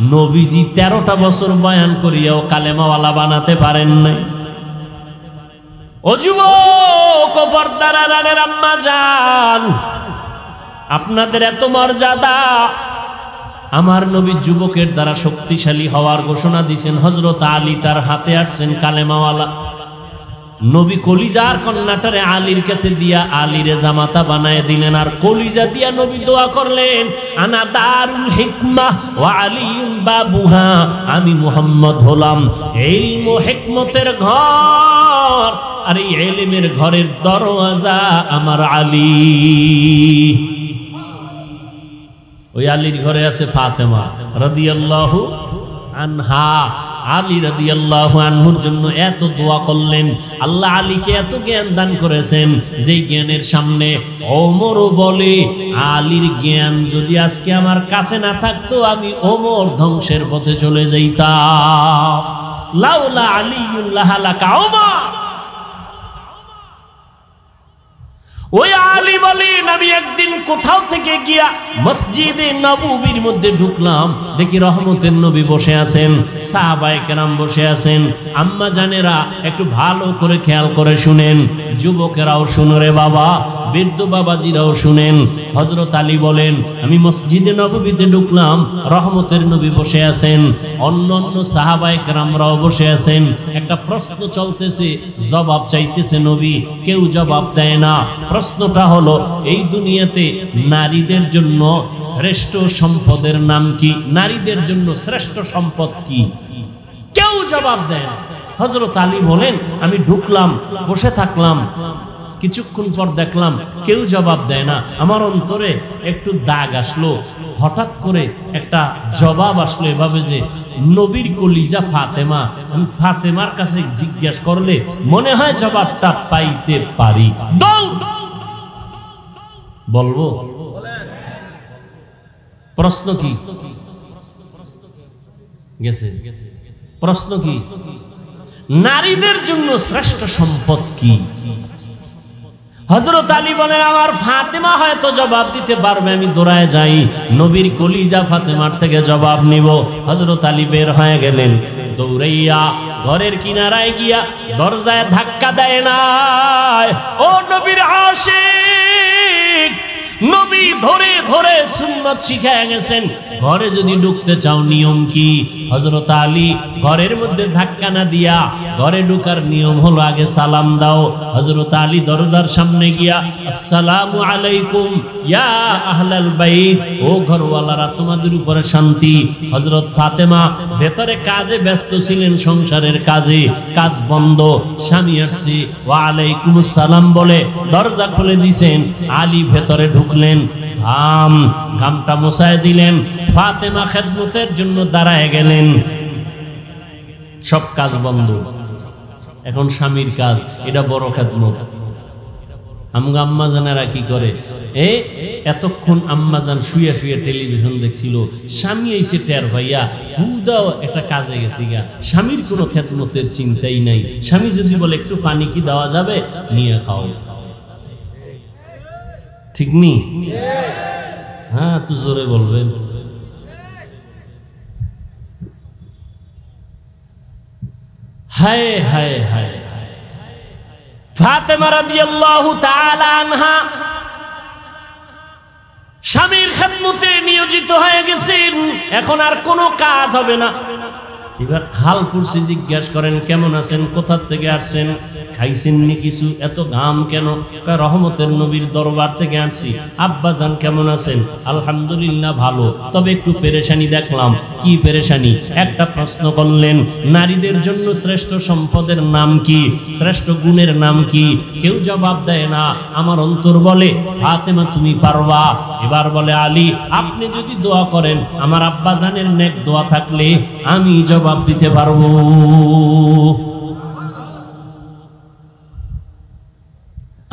নবীজি তেরোটা বছর বয়ান করিয়াও কালেমাওয়ালা বানাতে পারেন নাই। আপনাদের এত মর্যাদা। আমার নবী যুবকের দ্বারা শক্তিশালী হওয়ার ঘোষণা দিয়েছেন হজরত আলী তার হাতে আসছেন কালেমাওয়ালা। নবী কলিজার কন্যাটারে আলীর কাছে দিয়া আলীরে জামাতা বানায় দিলেন, আর কলিজা দিয়া নবী দোয়া করলেন, আনা দারুল হিকমা ওয়া আলিউন বাবুহা, আমি মুহাম্মদ হলাম ইলম হিকমতের ঘর, আর এই এলিমের ঘরের দরওয়াজা আমার আলী। ওই আলীর ঘরে আছে ফাতেমা রাদিয়াল্লাহু আনহা, আলী আল্লাহ আনহুর জন্য এত দোয়া করলেন। আল্লাহ আলীকে এত জ্ঞান দান করেছেন, যেই জ্ঞানের সামনে ওমরও বলে, আলীর জ্ঞান যদি আজকে আমার কাছে না থাকতো, আমি ওমর ধ্বংসের পথে চলে যাইতাম। লাউলা আলী উল্লাহ ওমর। ওই আলী বলেন, আমি একদিন কোথাও থেকে গিয়া মসজিদে নববীর মধ্যে ঢুকলাম। দেখি রহমতের নবী বসে আছেন, সাহাবায়ে কেরাম বসে আছেন। আম্মা জানেরা, একটু ভালো করে খেয়াল করে শুনেন। যুবকেরাও শুনো রে বাবা, বৃদ্ধ বাবাজিরাও শুনেন। হজরত আলী বলেন, আমি মসজিদে নববীতে ঢুকলাম, রহমতের নবী বসে আছেন। অন্য অন্য সাহাবায়ে কেরামরাও বসে আছেন। একটা প্রশ্ন চলতেছে, জবাব চাইতেছে নবী, কেউ জবাব দেয় না। প্রশ্নটা হলো, এই দুনিয়াতে নারীদের জন্য শ্রেষ্ঠ সম্পদের নাম কি? নারীদের জন্য শ্রেষ্ঠ সম্পদ কি? কেউ জবাব দেয় হজরত আলী বলেন, আমি ঢুকলাম, বসে থাকলাম, কিছুক্ষণ পর দেখলাম, কেউ জবাব দেয় না। আমার অন্তরে একটু দাগ আসলো। হঠাৎ করে একটা জবাব আসলো এভাবে যে, নবীর কলিজা ফাতেমা। আমি ফাতেমার কাছে জিজ্ঞাসা করলে, মনে হয় জবাবটা পাইতে পারি। দৌড় বলব? প্রশ্ন কি? গেছে। প্রশ্ন কি? নারীদের জন্য শ্রেষ্ঠ সম্পদ কি? হজরত আলী বলেন, আমার ফাতেমা হয়তো জবাব দিতে পারবে, আমি দৌড়ায় যাই। নবীর কলিজা ফাতেমার থেকে জবাব নিব। হজরত আলী বের হয়ে গেলেন। দৌড়াইয়া ঘরের কিনারায় গিয়া দরজায় ধাক্কা দেয় না ও নবীর আশিক নবী ধরে ধরে সুন্নত শিখায় গেছেন। ঘরে যদি ঢুকতে চাও, নিয়ম কি? হজরত আলী ঘরের মধ্যে ধাক্কা না দিয়া ঘরে ঢুকার নিয়ম হলো আগে সালাম দাও। হজরত আলী দরজার সামনে গিয়া, আসসালামু আলাইকুম, ইয়া আহলাল বাইত। ও ঘরওয়ালারা, তোমাদের উপরে শান্তি। হজরত ফাতেমা, ভেতরে কাজে ব্যস্ত ছিলেন সংসারের কাজে। কাজ বন্ধ। স্বামী আসছে ওয়া আলাইকুম সালাম বলে দরজা খুলে দিছেন। আলী ভেতরে ঢুকলেন, ঘাম, ঘামটা মোছায় দিলেন, ফাতেমা খেদমতের জন্য দাঁড়ায় গেলেন। সব কাজ বন্ধ। এখন স্বামীর কাজ, এটা বড় খেদমত। আমগা আম্মাজানেরা কি করে? এ, এতক্ষণ আম্মাজান শুয়ে শুয়ে টেলিভিশন দেখছিল, স্বামী এসে টের ভাইয়া, হুদাও একটা কাজে গেছি গা স্বামীর কোনো খেদমতের চিন্তাই নাই। স্বামী যদি বলে, একটু পানি কি দেওয়া যাবে? নিয়ে খাও। ঠিক নি? হ্যাঁ তো জোরে বলবেন। হায় হায় হায়। আনহা স্বামীর নিয়োজিত হয়ে গেছেন। এখন আর কোনো কাজ হবে না। এবার হাল পুরসি জিজ্ঞাসা করেন, কেমন আছেন? কোথা থেকে আসছেন? খাইছেন নি কিছু? এত গাম কেন? রহমতের নবীর দরবার থেকে আসছি আব্বা যান কেমন আছেন? আলহামদুলিল্লাহ ভালো। তবে একটু পেরেশানি দেখলাম। কি পেরেশানি? একটা প্রশ্ন করলেন, নারীদের জন্য শ্রেষ্ঠ সম্পদের নাম কি? শ্রেষ্ঠ গুণের নাম কি? কেউ জবাব দেয় না। আমার অন্তর বলে, ফাতেমা, তুমি পারবা। এবার বলে, আলী, আপনি যদি দোয়া করেন, আমার আব্বা জানের নেক দোয়া থাকলে আমি জবাব দিতে পারব।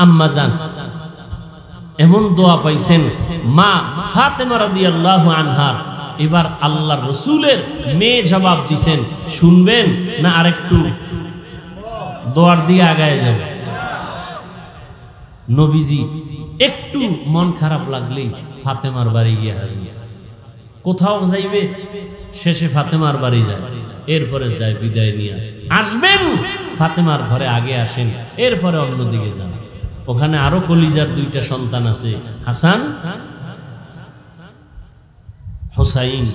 আম্মা জান, এমন দোয়া পাইছেন, মা ফাতেমা রাদিয়াল্লাহু আনহার এবার আল্লাহ রসুলের মেয়ে জবাব দিছেন, শুনবেন না আরেকটু? দোয়ার দিয়ে আগায় যাব নবীজি, একটু মন খারাপ লাগলেই ফাতেমার বাড়ি গিয়ে হাজির। কোথাও যাইবে, শেষে ফাতেমার বাড়ি যায়। এরপরে যায় বিদায় নিয়ে। আসবেন? ফাতেমার ঘরে আগে আসেন, এরপরে অন্যদিকে যান। ওখানে আরও কলিজার দুইটা সন্তান আছে, হাসান, হোসাইন।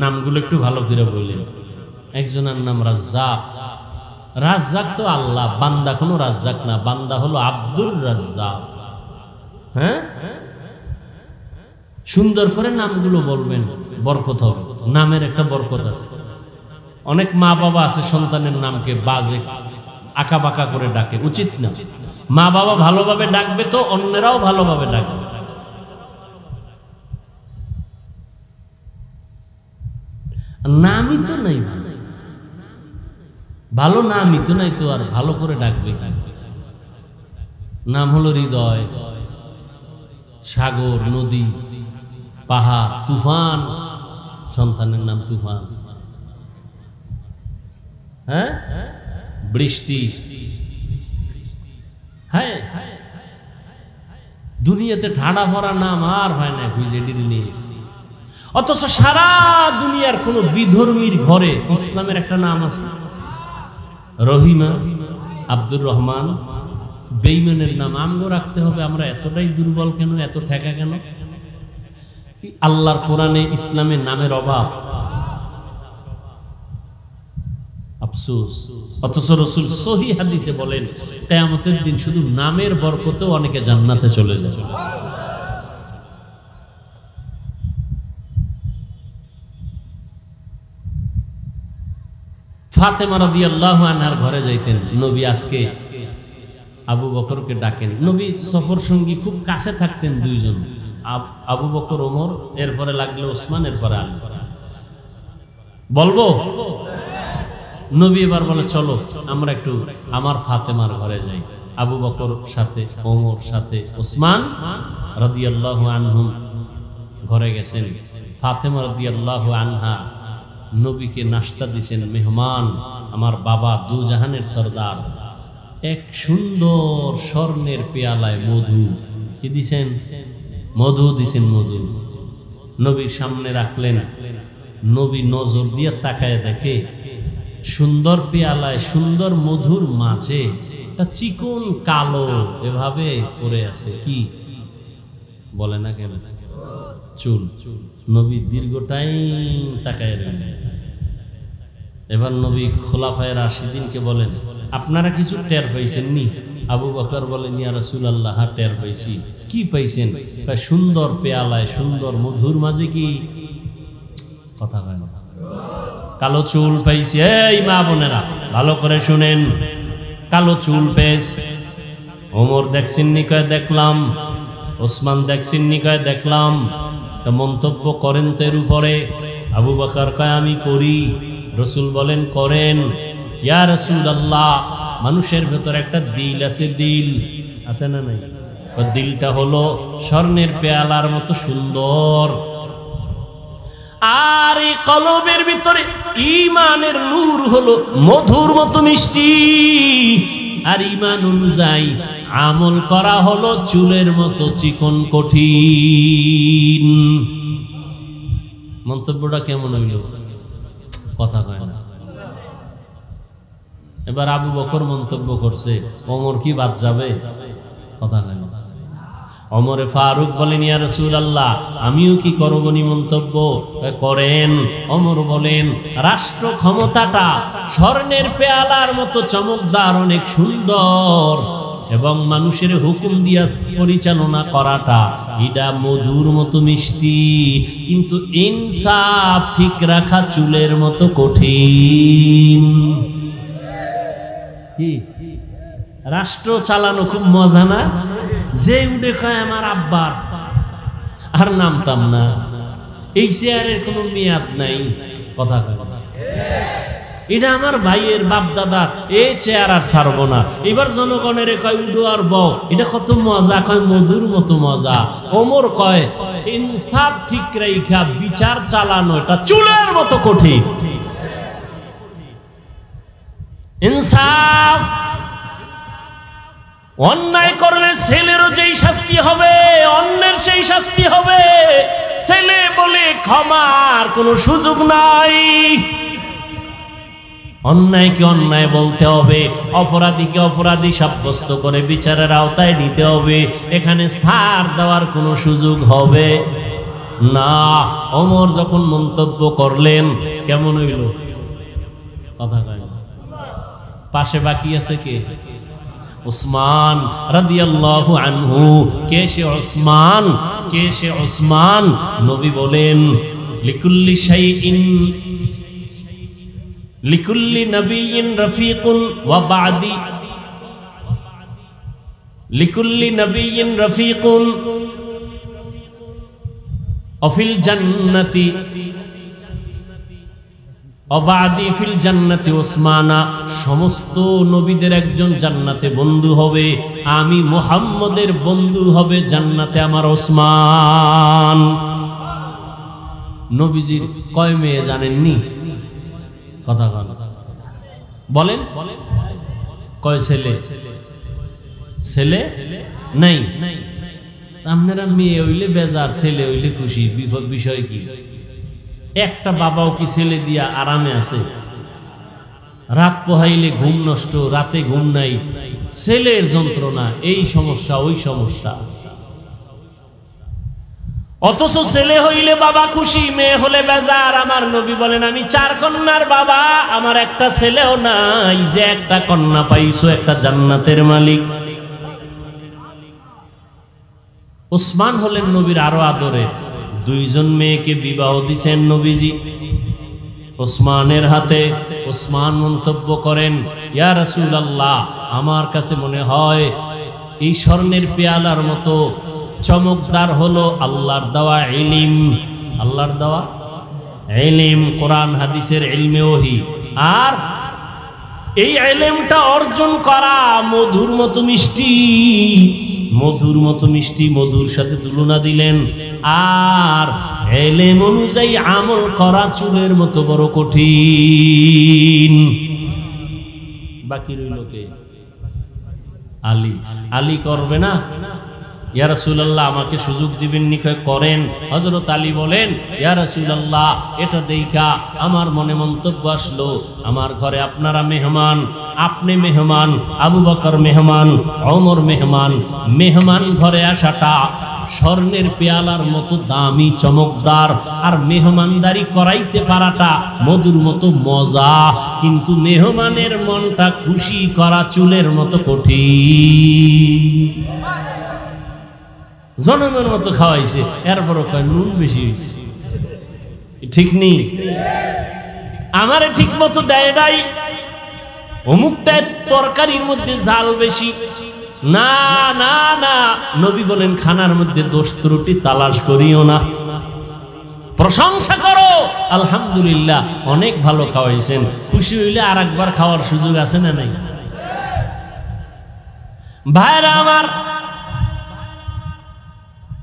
নামগুলো একটু ভালো করে বললেন। একজনের নাম রাজ্জাক। রাজ্জাক তো আল্লাহ, বান্দা কোনো রাজ্জাক না, বান্দা হলো আব্দুর রাজ্জাক। হ্যাঁ? সুন্দর করে নামগুলো বলবেন বরকত নামের একটা বরকত আছে। অনেক মা বাবা আছে সন্তানের নামকে বাজে আঁকা বাঁকা করে ডাকে, উচিত না। মা বাবা ভালোভাবে ডাকবে তো অন্যরাও ভালোভাবে ডাকবে। নামই তো নাই ভালো। নামই তো নাই তো আর ভালো করে ডাকবে নাম হলো হৃদয়, সাগর, নদী পাহাড় তুফান, সন্তানের নাম তুফান। হ্যাঁ? বৃষ্টি। হ্যাঁ। দুনিয়াতে ঠাড়া ভরা নাম আর হয় না অথচ সারা দুনিয়ার কোন বিধর্মীর ঘরে ইসলামের একটা নাম আছে। রহিমা আব্দুর রহমান, বেইমানের নাম। আমগো রাখতে হবে, আমরা এতটাই দুর্বল কেন, এত ঠেকা কেন? আল্লাহর কোরআনে ইসলামের নামের অভাব। আফসোস। অথচ রসুল সহি হাদিসে বলেন, কেয়ামতের দিন শুধু নামের বরকতেও অনেকে জান্নাতে চলে যায় ঘরে যাইতেন। নবী আজকে আবু বকরকে ডাকেন। নবী সফর সঙ্গী খুব কাছে থাকতেন দুইজন। আব- বকর, ওমর, এরপরে লাগল ওসমান, এরপরে আলী। বলব? নবী এবার বলে, চলো, আমরা একটু আমার ফাতেমার ঘরে যাই। আবু বকর সাথে, ওমর সাথে, ওসমান রাদিয়াল্লাহু আনহুম ঘরে গেছেন। ফাতেমা রাদিয়াল্লাহু আনহা নবীকে নাস্তা দিছেন, মেহমান, আমার বাবা দু জাহানের সর্দার, এক সুন্দর স্বর্ণের পেয়ালায় মধু। কি দিছেন? মধু দিছেন মধু। নবীর সামনে রাখলেন। নবী নজর দিয়ে তাকায় দেখে সুন্দর পেয়ালায়, সুন্দর মধুর মাঝে তা চিকন কালো এভাবে পড়ে আছে। কি? বলে না কেন? চুল। নবী দীর্ঘ টাইম তাকায় রইলেন। এবার নবী খোলাফায়ের আশিদিনকে বলেন, আপনারা কিছু টের পাইছেন নি? আবু বকর বলেন ইয়া রাসূল আল্লাহ টের পাইছি। কি পাইছেন? সুন্দর পেয়ালায়, সুন্দর মধুর মাঝে কি? কথা কয় না। কালো চুল পাইছি। এই মা বোনেরা, ভালো করে শুনেন। কালো চুল পেয়েছ? ওমর দেখছেন নি কয়, দেখলাম। ওসমান দেখছেন নি কয়, দেখলাম। তা মন্তব্য করেন তো এর উপরে। আবু বাকার কয়, আমি করি। রসুল বলেন, করেন। ইয়া রসুল আল্লাহ মানুষের ভেতর একটা দিল আছে দিল। আছে না নাই? দিলটা হলো স্বর্ণের পেয়ালার মতো সুন্দর। আর এই কলবের ভিতরে ইমানের নূর হলো মধুর মতো মিষ্টি। আর ইমান অনুযায়ী আমল করা হলো চুলের মতো চিকন কঠিন। মন্তব্যটা কেমন হইল? কথা কয় না। এবার আবু বকর মন্তব্য করছে অমর কি বাদ যাবে? কথা না। অমরে ফারুক বলেন, ইয়া রসুল আল্লাহ আমিও কি করব মন্তব্য? করেন। অমর বলেন, রাষ্ট্র ক্ষমতাটা স্বর্ণের পেয়ালার মতো চমকদার, অনেক সুন্দর এবং মানুষের হুকুম দিয়া পরিচালনা করাটা এটা মধুর মতো মিষ্টি, কিন্তু ইনসাফ ঠিক রাখা চুলের মতো কঠিন। কি? রাষ্ট্র চালানো খুব মজা না? যে উঠে কয় আমার আব্বার। আর নামতাম না। এই চেয়ারের কোনো মেয়াদ নাই। কথা এটা আমার ভাইয়ের বাপ দাদা এ চেয়ার আর ছাড়বো না। এবার জনগণের কয়, উডো আর বউ এটা কত মজা, কয়, মধুর মতো মজা। ওমর কয়, ইনসাফ ঠিক রেখা বিচার চালানো এটা চুলের মতো কঠিন। ইনসাফ। অন্যায় করলে ছেলেরও যেই শাস্তি হবে, অন্যের সেই শাস্তি হবে। ছেলে বলে ক্ষমার কোনো সুযোগ নাই। অন্যায়কে অন্যায় বলতে হবে, অপরাধীকে অপরাধী সাব্যস্ত করে বিচারের আওতায় নিতে হবে। এখানে সার দেওয়ার কোনো সুযোগ হবে না। অমর যখন মন্তব্য করলেন, কেমন হইল? কথা কয়। পাশে বাকি আছে কে? উসমান রাদিয়াল্লাহু আনহু। কে সে ওসমান? কে সে ওসমান? নবী বলেন, লিকুল্লি শাইইন, লিকুল্লি নবিয়িন রফিকুন ওয়া বাদি, লিকুল্লি নবিয়িন রফিকুন, অফিল জান্নাতি। অবাদি ফিল জান্নাতে ওসমানা, সমস্ত নবীদের একজন জান্নাতে বন্ধু হবে। আমি মোহাম্মদের বন্ধু হবে জান্নাতে আমার ওসমান। নবীজির কয় মেয়ে জানেননি? কথা বলেন বলেন? কয় ছেলে? ছেলে? নাই। আপনারা মেয়ে হইলে বেজার, ছেলে হইলে খুশি। বিষয় কি? একটা বাবাও কি ছেলে দিয়া আরামে আছে? রাত পোহাইলে ঘুম নষ্ট, রাতে ঘুম নাই, ছেলের যন্ত্রণা, এই সমস্যা, ওই সমস্যা। অথচ ছেলে হইলে বাবা খুশি, মেয়ে হলে বেজার। আমার নবী বলেন, আমি চার কন্যার বাবা, আমার একটা ছেলেও নাই, যে একটা কন্যা পাইছো, একটা জান্নাতের মালিক। ওসমান হলেন নবীর আরও আদরের দুইজন মেয়েকে বিবাহ দিছেন নবীজি। ওসমানের হাতে ওসমান মন্তব্য করেন, ইয়া রাসূল আল্লাহ আমার কাছে মনে হয় এই স্বর্ণের পেয়ালার মতো চমকদার হলো আল্লাহর দেওয়া ইলিম। আল্লাহর দেওয়া ইলিম, কোরআন, হাদিসের ইলমে ওহি। আর এই এলেমটা অর্জন করা মধুর মতো মিষ্টি। মধুর মতো মিষ্টি মধুর সাথে তুলনা দিলেন। আর এলেম অনুযায়ী আমল করা চুলের মতো বড় কঠিন। বাকি রইল কে? আলী। আলী করবে না? ইয়া রাসূলুল্লাহ, আমাকে সুযোগ দিবেন নিকয় করেন। হযরত আলী বলেন, ইয়া রাসূলুল্লাহ, এটা দেইখা, আমার মনে মন্তব্য আসলো, আমার ঘরে আপনারা মেহমান, আপনি মেহমান, আবু বকর মেহমান, ওমর মেহমান মেহমান ঘরে আসাটা স্বর্ণের পেয়ালার মতো দামি, চমকদার, আর মেহমানদারি করাইতে পারাটা মধুর মতো মজা, কিন্তু মেহমানের মনটা খুশি করা চুলের মতো কঠিন। জনমের মতো খাওয়াইছে, এরপরও কয় নুন বেশি হয়েছে ঠিক নেই আমারে ঠিক মতো দেয় নাই। অমুকটা তরকারির মধ্যে জাল বেশি। না না না, নবী বলেন, খানার মধ্যে দোষ ত্রুটি তালাশ করিও না। প্রশংসা করো। আলহামদুলিল্লাহ, অনেক ভালো খাওয়াইছেন। খুশি হইলে আর একবার খাওয়ার সুযোগ আছে না নাই? ভাইরা আমার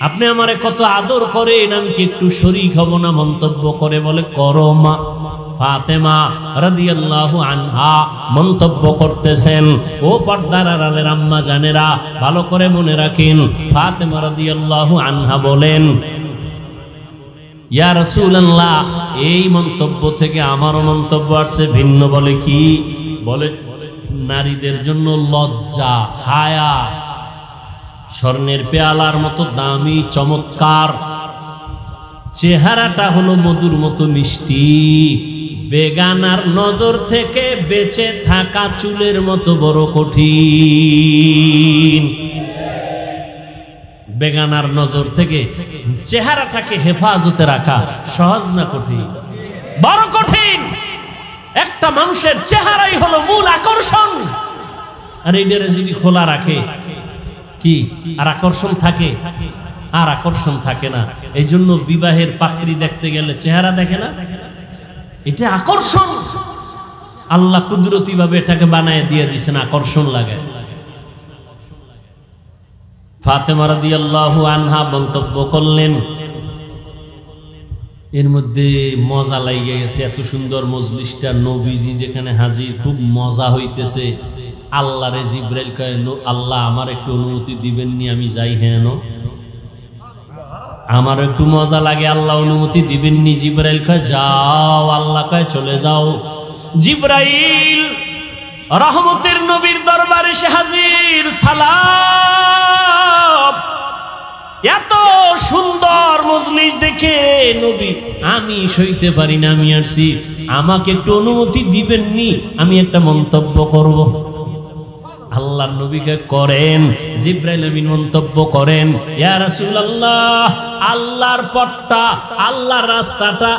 আপনি আমারে কত আদর করেন, আমি কি একটু শরীক হব না মন্তব্য করে বলে, করো মা। ফাতেমা মন্তব্য করতেছেন, ও মনে রাখেন। ফাতেমা আনহা বলেন, ইয়া এই মন্তব্য থেকে আমারও মন্তব্য আসছে, ভিন্ন বলে কি? বলে, নারীদের জন্য লজ্জা, হায়া। স্বর্ণের পেয়ালার মতো দামি, চমৎকার। চেহারাটা হলো মধুর মতো মিষ্টি। বেগানার নজর থেকে বেঁচে থাকা চুলের মতো বড় কঠিন। বেগানার নজর থেকে চেহারাটাকে হেফাজতে রাখা সহজ না কঠিন? বড় কঠিন! একটা মানুষের চেহারাই হলো মূল আকর্ষণ। আর এইটারে যদি খোলা রাখে কি? আর আকর্ষণ থাকে? আর আকর্ষণ থাকে না। এই জন্য বিবাহের পাত্রী দেখতে গেলে চেহারা দেখে না? এটা আকর্ষণ। আল্লাহ কুদরতি ভাবে এটাকে বানায় দিয়ে দিছেন আকর্ষণ লাগে। রাদিয়াল্লাহু আনহা মন্তব্য করলেন, এর মধ্যে মজা লাগিয়ে গেছে। এত সুন্দর মজলিসটা নবীজি যেখানে হাজির, খুব মজা হইতেছে। আল্লাহ রে জিব্রাইল কয় আল্লাহ আমার একটু অনুমতি দিবেননি, আমি যাই হ্যাঁ আমার একটু মজা লাগে, আল্লাহ অনুমতি দিবেননি, জিব্রাইল কয়, যাও। আল্লাহ কয়, চলে যাও। জিব্রাইল রহমতের নবীর দরবারে সে হাজির, সালাম। এত সুন্দর মজলিস দেখে নবী, আমি সইতে পারি না, আমি আসছি। আমাকে একটু অনুমতি দিবেননি, আমি একটা মন্তব্য করব। আল্লাহর নবীকে করেন, জিব্রাইল আমিন মন্তব্য করেন, ইয়া রাসূলুল্লাহ, আল্লাহর পথটা, আল্লাহর রাস্তাটা,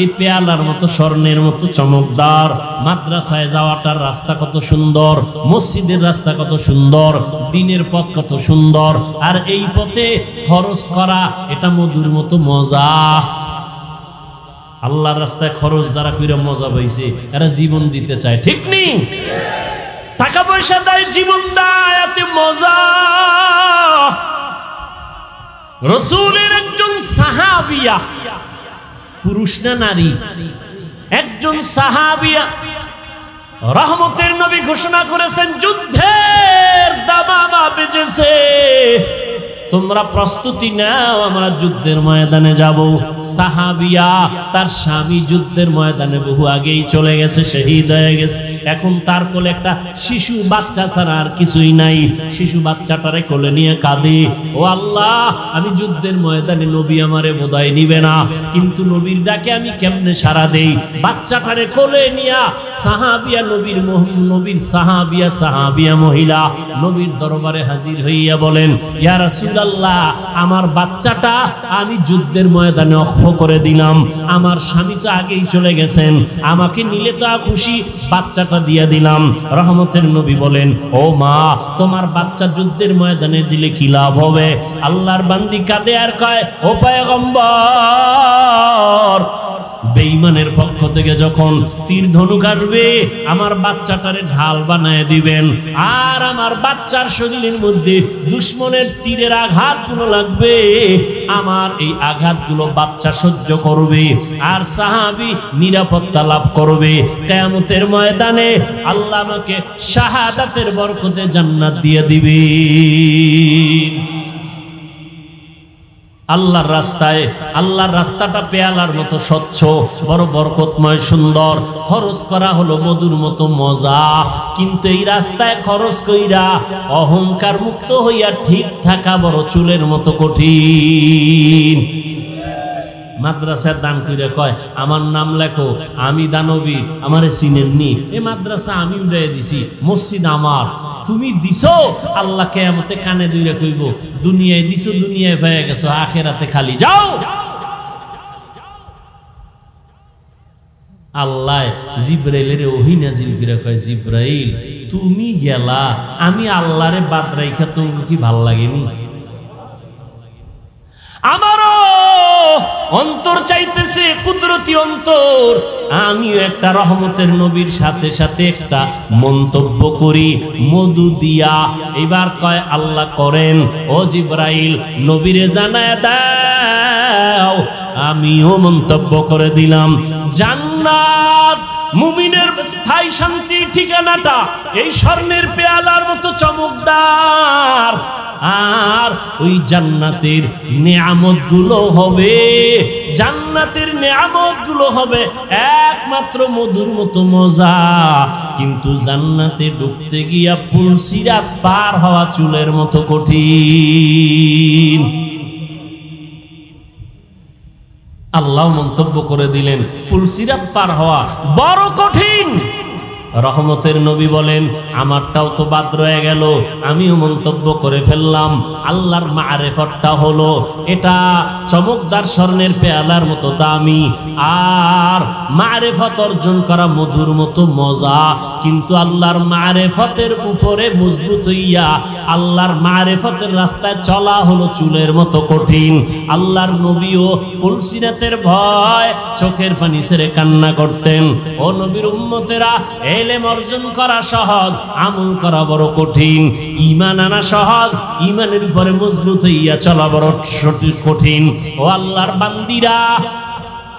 এই পেয়ালার মতো, স্বর্ণের মতো চমকদার, মাদ্রাসায় যাওয়াটার রাস্তা কত সুন্দর, মসজিদের রাস্তা কত সুন্দর, দিনের পথ কত সুন্দর, আর এই পথে খরচ করা, এটা মধুর মতো মজা। আল্লাহর রাস্তায় খরচ যারা কইরা মজা পাইছে, এরা জীবন দিতে চায়, ঠিক নেই টাকা পয়সা দেয়, জীবন দেয়, এত মজা। রসুলের একজন সাহাবিয়া, পুরুষ না নারী? একজন সাহাবিয়া রহমতের নবী ঘোষণা করেছেন, যুদ্ধের দাবা বেজেছে তোমরা প্রস্তুতি নাও, আমরা যুদ্ধের ময়দানে যাব। সাহাবিয়া তার স্বামী যুদ্ধের ময়দানে বহু আগেই চলে গেছে, শহীদ হয়ে গেছে। এখন তার কোলে একটা শিশু বাচ্চা ছাড়া আর কিছুই নাই। শিশু বাচ্চাটারে কোলে নিয়ে কাঁদে, ও আল্লাহ, আমি যুদ্ধের ময়দানে নবী আমারে বোধয় নিবে না। কিন্তু নবীর ডাকে আমি কেমনে সারা দেই? বাচ্চাটারে কোলে নিয়া সাহাবিয়া নবীর নবীর সাহাবিয়া সাহাবিয়া মহিলা নবীর দরবারে হাজির হইয়া বলেন, ইয়া রাসূলুল্লাহ, আমার বাচ্চাটা আমি যুদ্ধের ময়দানে অক্ষ করে দিলাম। আমার স্বামী তো আগেই চলে গেছেন। আমাকে নিলে তো খুশি, বাচ্চাটা দিয়ে দিলাম। রহমতের নবী বলেন, ও মা, তোমার বাচ্চা যুদ্ধের ময়দানে দিলে কি লাভ হবে? আল্লাহর বান্দি কাঁদে আর কয়, ও পায়গম্বর বেঈমানের পক্ষ থেকে যখন তীর ধনুক আসবে, আমার বাচ্চাটারে ঢাল বানায় দিবেন। আর আমার বাচ্চার শরীরের মধ্যে দুশ্মনের তীরের আঘাতগুলো লাগবে। আমার এই আঘাতগুলো বাচ্চা সহ্য করবে আর সাহাবি নিরাপত্তা লাভ করবে। কেয়ামতের ময়দানে আল্লাহ আমাকে শাহাদাতের বরকতে জান্নাত দিয়ে দিবে আল্লাহর রাস্তায়, আল্লাহর রাস্তাটা পেয়ালার মতো স্বচ্ছ, বড় বরকতময় সুন্দর। খরচ করা হলো মধুর মতো মজা। কিন্তু এই রাস্তায় খরচ কইরা অহংকার মুক্ত হইয়া ঠিক থাকা বড় চুলের মতো কঠিন। মাদ্রাসার দান কইরা কয়, আমার নাম লেখো, আমি দানবী, আমারে চিনেননি। এই মাদ্রাসা আমি উড়াই দিছি, মসজিদ আমার। তুমি দিছো, আল্লাহ কেয়ামতে কানে দুইরা কইব, দুনিয়ায় দিছো, দুনিয়ায় পেয়ে গেছো, আখেরাতে খালি যাও। আল্লাহ জিব্রাইলের ওহি নাজিল করে কয়, জিব্রাইল, তুমি গেলা, আমি আল্লাহরে বাদ রাইখা তোমাকে কি ভালো লাগেনি আমারও অন্তর চাইতেছে কুদরতি অন্তর। আমিও একটা রহমতের নবীর সাথে সাথে একটা মন্তব্য করি। মধু দিয়া। এবার কয়, আল্লাহ করেন, ও জিব্রাইল, নবীরে জানায় দাও। আমিও মন্তব্য করে দিলাম। জান্নাত, মুমিনের স্থায়ী শান্তির ঠিকানাটা এই স্বর্ণের পেয়ালার মতো চমকদার। আর ওই জান্নাতের নিয়ামতগুলো হবে। জান্নাতের নিয়ামতগুলো হবে একমাত্র মধুর মতো মজা। কিন্তু জান্নাতে ঢুকতে গিয়া পুলসিরাত পার হওয়া চুলের মতো কঠিন। আল্লাহ মন্তব্য করে দিলেন পুলসিরাত পার হওয়া বড় কঠিন। রহমতের নবী বলেন, আমারটাও তো বাদ রয়ে গেল, আমিও মন্তব্য করে ফেললাম। আল্লাহর মারেফতটা হলো, এটা চমকদার স্বর্ণের পেয়ালার মতো দামি। আর মারেফত অর্জন করা মধুর মতো মজা। কিন্তু আল্লাহর মারেফতের উপরে মজবুত হইয়া, আল্লাহর মারেফতের রাস্তায় চলা হলো চুলের মতো কঠিন। আল্লাহর নবীও কুলসিরাতের ভয় চোখের পানি ছেড়ে কান্না করতেন। ও নবীর উম্মতেরা এলেম অর্জন করা সহজ, আমল করা বড় কঠিন ইমান আনা সহজ ইমানের উপরে মজবুত হইয়া চলা বড় কঠিন। ও আল্লাহর বান্দিরা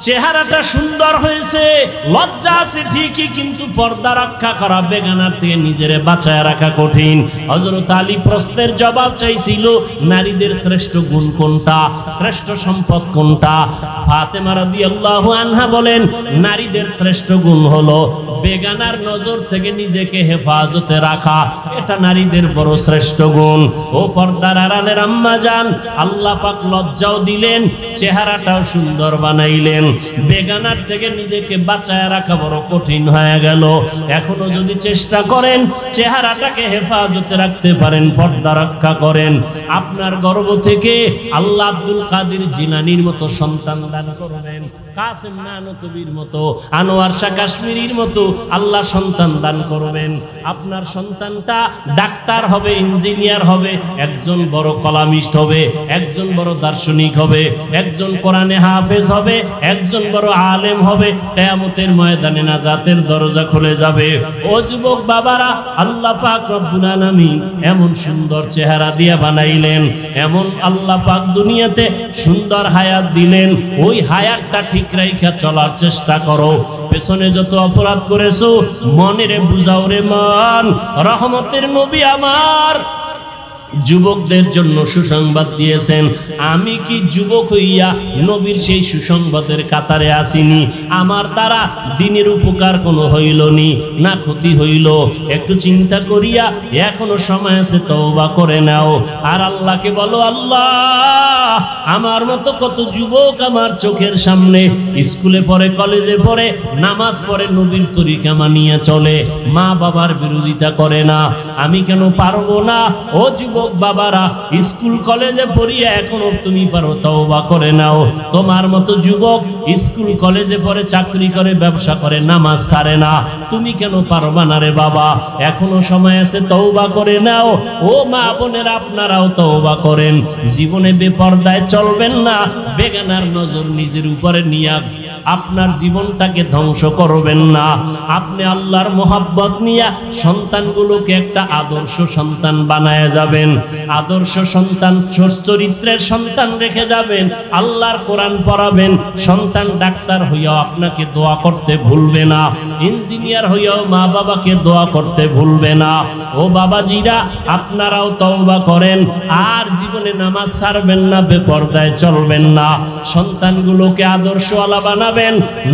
চেহারাটা সুন্দর হয়েছে, লজ্জা আছে ঠিকই, কিন্তু পর্দা রক্ষা করা বেগানার থেকে নিজেরে বাঁচায় রাখা কঠিন। হজরত আলী প্রশ্নের জবাব চাইছিল, নারীদের শ্রেষ্ঠ গুণ কোনটা, শ্রেষ্ঠ সম্পদ কোনটা? ফাতেমা রাদিয়াল্লাহু আনহা বলেন, নারীদের শ্রেষ্ঠ গুণ হলো বেগানার নজর থেকে নিজেকে হেফাজতে রাখা, এটা নারীদের বড় শ্রেষ্ঠ গুণ। ও পর্দার আড়ালের আম্মা যান, আল্লাহ পাক লজ্জাও দিলেন, চেহারাটাও সুন্দর বানাইলেন। বেগানার থেকে নিজেকে বাঁচায় রাখা বড় কঠিন হয়ে গেল। এখনও যদি চেষ্টা করেন, চেহারাটাকে হেফাজতে রাখতে পারেন, পর্দা রক্ষা করেন। আপনার গর্ব থেকে আল্লাহ আব্দুল কাদির জিনানির মতো সন্তান দান করবেন। কাসেম নানতবির মতো, আনোয়ার শাহ কাশ্মীরির মতো আল্লাহ সন্তান দান করবেন। আপনার সন্তানটা ডাক্তার হবে, ইঞ্জিনিয়ার হবে, একজন বড় কলামিস্ট হবে, একজন বড় দার্শনিক হবে, একজন কোরআনে হাফেজ হবে, একজন বড় আলেম হবে, কেয়ামতের ময়দানে নাজাতের দরজা খুলে যাবে। ও যুবক বাবারা, আল্লাহ পাক রব্বুল আলামিন এমন সুন্দর চেহারা দিয়া বানাইলেন, এমন আল্লাহ পাক দুনিয়াতে সুন্দর হায়াত দিলেন, ওই হায়াতটা ঠিক রাইখা চলার চেষ্টা করো। পেছনে যত অপরাধ করেছ, মনের বুঝাও রে মান। রহমতের নবী আমার। যুবকদের জন্য সুসংবাদ দিয়েছেন। আমি কি যুবক হইয়া নবীর সেই সুসংবাদের কাতারে আসিনি? আমার দ্বারা দিনের উপকার কোনো হইল নি, না ক্ষতি হইল। একটু চিন্তা করিয়া এখনও সময় আছে, তওবা করে নাও। আর আল্লাহকে বলো, আল্লাহ, আমার মতো কত যুবক আমার চোখের সামনে স্কুলে পড়ে, কলেজে পড়ে, নামাজ পড়ে, নবীর তরিকা মানিয়া চলে। মা বাবার বিরোধিতা করে না। আমি কেন পারব না? ও যুবক বাবারা, স্কুল কলেজে পড়িয়ে এখনও তুমি পারো তওবা করে নাও। তোমার মতো যুবক স্কুল কলেজে পড়ে চাকরি করে, ব্যবসা করে, নামাজ সারে না। তুমি কেন পারবা না রে বাবা? এখনও সময় আছে, তওবা করে নাও। ও মা বোনের, আপনারাও তওবা করেন। জীবনে বেপর্দায় চলবেন না। বেগানার নজর নিজের উপরে নিয়ে আপনার জীবনটাকে ধ্বংস করবেন না। আপনি আল্লাহর মোহাব্বত নিয়ে সন্তানগুলোকে একটা আদর্শ সন্তান বানায় যাবেন। আদর্শ সন্তান চরিত্রের সন্তান রেখে যাবেন। আল্লাহর কোরআন পড়াবেন। সন্তান ডাক্তার হইয়াও আপনাকে দোয়া করতে ভুলবে না। ইঞ্জিনিয়ার হইয়াও মা বাবাকে দোয়া করতে ভুলবে না। ও বাবাজিরা, আপনারাও তওবা করেন। আর জীবনে নামাজ ছাড়বেন না, বেপর্দায় চলবেন না। সন্তানগুলোকে আদর্শওয়ালা বানাবেন।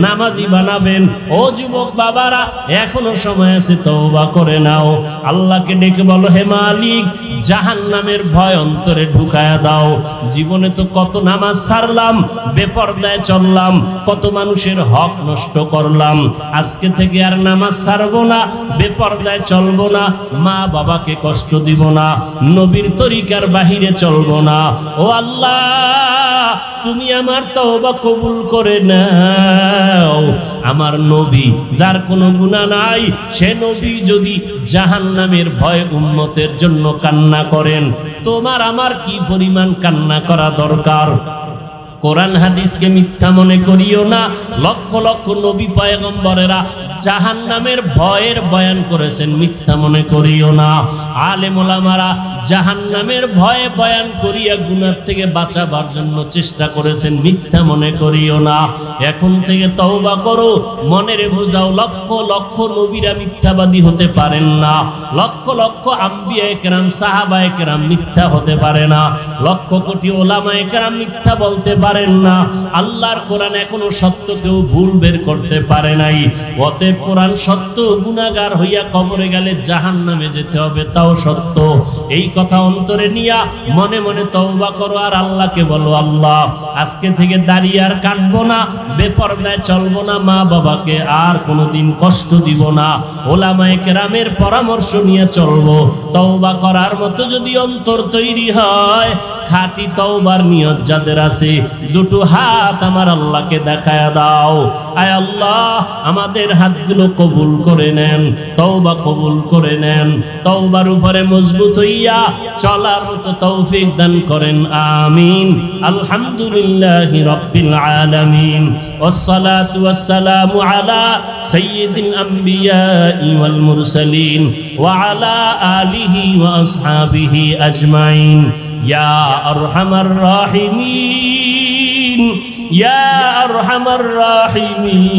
নামাজি বানাবেন। ও যুবক বাবারা, এখনও সময় আছে, তওবা করে নাও। আল্লাহকে ডেকে বলো, হে মালিক জাহান নামের ভয় অন্তরে ঢুকায়া দাও। জীবনে তো কত নামাজ ছাড়লাম বেপর্দায় চললাম, কত মানুষের হক নষ্ট করলাম। আজকে থেকে আর নামাজ ছাড়বো না, বেপর্দায় চলবো না মা বাবাকে কষ্ট দিব না, নবীর তরিকার বাহিরে চলবো না। ও আল্লাহ, তুমি আমার তওবা কবুল করে নাও আমার নবী, যার কোনো গুণা নাই, সে নবী যদি জাহান্নামের ভয় উন্নতের জন্য কান্না করেন, তোমার আমার কি পরিমাণ কান্না করা দরকার? কোরআন হাদিসকে মিথ্যা মনে করিও না। লক্ষ লক্ষ নবী পয়গম্বরেরা জাহান নামের ভয়ের বয়ান করেছেন, মিথ্যা মনে করিও না। আলেম ওলামারা জাহান নামের ভয়ে বয়ান করিয়া গুনার থেকে বাঁচাবার জন্য চেষ্টা করেছেন, মিথ্যা মনে করিও না। এখন থেকে তওবা করো মনের বুঝাও লক্ষ লক্ষ নবীরা মিথ্যাবাদী হতে পারেন না। লক্ষ লক্ষ আম্বিয়া একরাম, সাহাবা একরাম মিথ্যা হতে পারে না। লক্ষ কোটি ওলামা একরাম মিথ্যা বলতে পারেন না। আল্লাহর কোরআন এখনও সত্য কেউ ভুল বের করতে পারে নাই। অতএব কোরআন সত্য গুনাগার হইয়া কবরে গেলে জাহান নামে যেতে হবে, তাও সত্য। এই কথা অন্তরে নিয়া মনে মনে তওবা করো আর আল্লাহকে বলো, আল্লাহ, আজকে থেকে দাঁড়িয়ে আর কাটবো না, বেপরদায় চলবো না মা বাবাকে আর কোনোদিন কষ্ট দিব না। ওলামায়ে কেরামের পরামর্শ নিয়ে চলবো। তওবা করার মতো যদি অন্তর তৈরি হয় খাঁটি তওবার নিয়ত যাদের আছে দুটো হাত আমার আল্লাহকে দেখায় দাও আয় আল্লাহ আমাদের হাত হাতগুলো কবুল করে নেন তওবা কবুল করে নেন তওবার উপরে মজবুত হইয়া চলার মতো তৌফিক দান করেন আমিন আলহামদুলিল্লাহি রাব্বিল আলামিন والصلاه والسلام على سيد الانبياء والمرسلين وعلى اله واصحابه اجمعين يا أرحم الراحمين يا أرحم الراحمين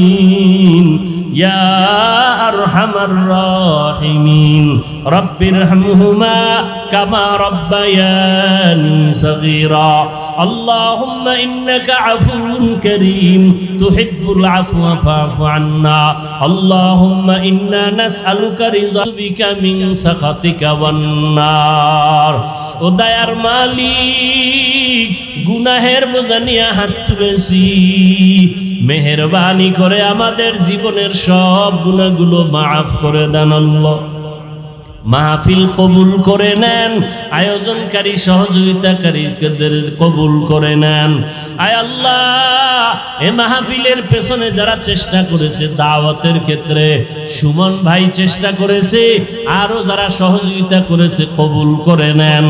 يا أرحم الراحمين. رب ارحمهما. كما ربياني صغيرا اللهم انك عفو كريم تحب العفو فاعف عنا اللهم انا نسالك رضا بك من سخطك والنار وديار মালিক গুনাহের বোঝা নিয়ে হাত তুলেছি মেহরবানি করে আমাদের জীবনের সব গুণাগুলো মাফ করে দেন আল্লাহ মাহফিল কবুল করে নেন। আয়োজনকারী, সহযোগিতাকারীদের কবুল করে নেন। আয় আল্লাহ, এ মাহফিলের পেছনে যারা চেষ্টা করেছে, দাওয়াতের ক্ষেত্রে সুমন ভাই চেষ্টা করেছে, আরও যারা সহযোগিতা করেছে, কবুল করে নেন।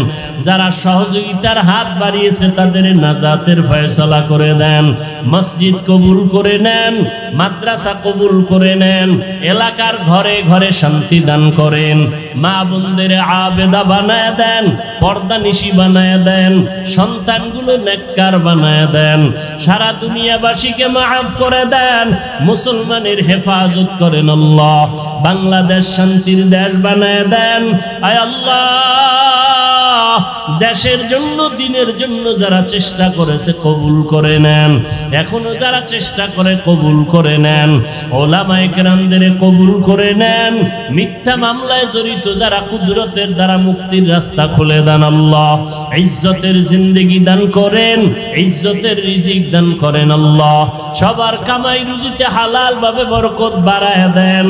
যারা সহযোগিতার হাত বাড়িয়েছে, তাদের নাজাতের ফয়সলা করে দেন। মসজিদ কবুল করে নেন, মাদ্রাসা কবুল করে নেন, এলাকার ঘরে ঘরে শান্তি দান করেন। মা বোনদের আবেদা বানায় দেন, পর্দা নিশি বানায় দেন, সন্তানগুলো নেককার বানায় দেন, সারা দুনিয়াবাসীকে মাফ করে দেন, মুসলমানের হেফাজত করেন আল্লাহ, বাংলাদেশ শান্তির দেশ বানায় দেন। আয় আল্লাহ! দেশের জন্য, দিনের জন্য যারা চেষ্টা করেছে কবুল করে নেন। এখনও যারা চেষ্টা করে কবুল করে নেন, ওলামায়ে কেরামদের কবুল করে নেন। মিথ্যা মামলায় জড়িত যারা কুদরতের দ্বারা মুক্তির রাস্তা খুলে দেন আল্লাহ, ইজ্জতের জিন্দেগি দান করেন, ইজ্জতের রিজিক দান করেন আল্লাহ। সবার কামাই রুজিতে হালাল ভাবে বরকত বাড়ায় দেন।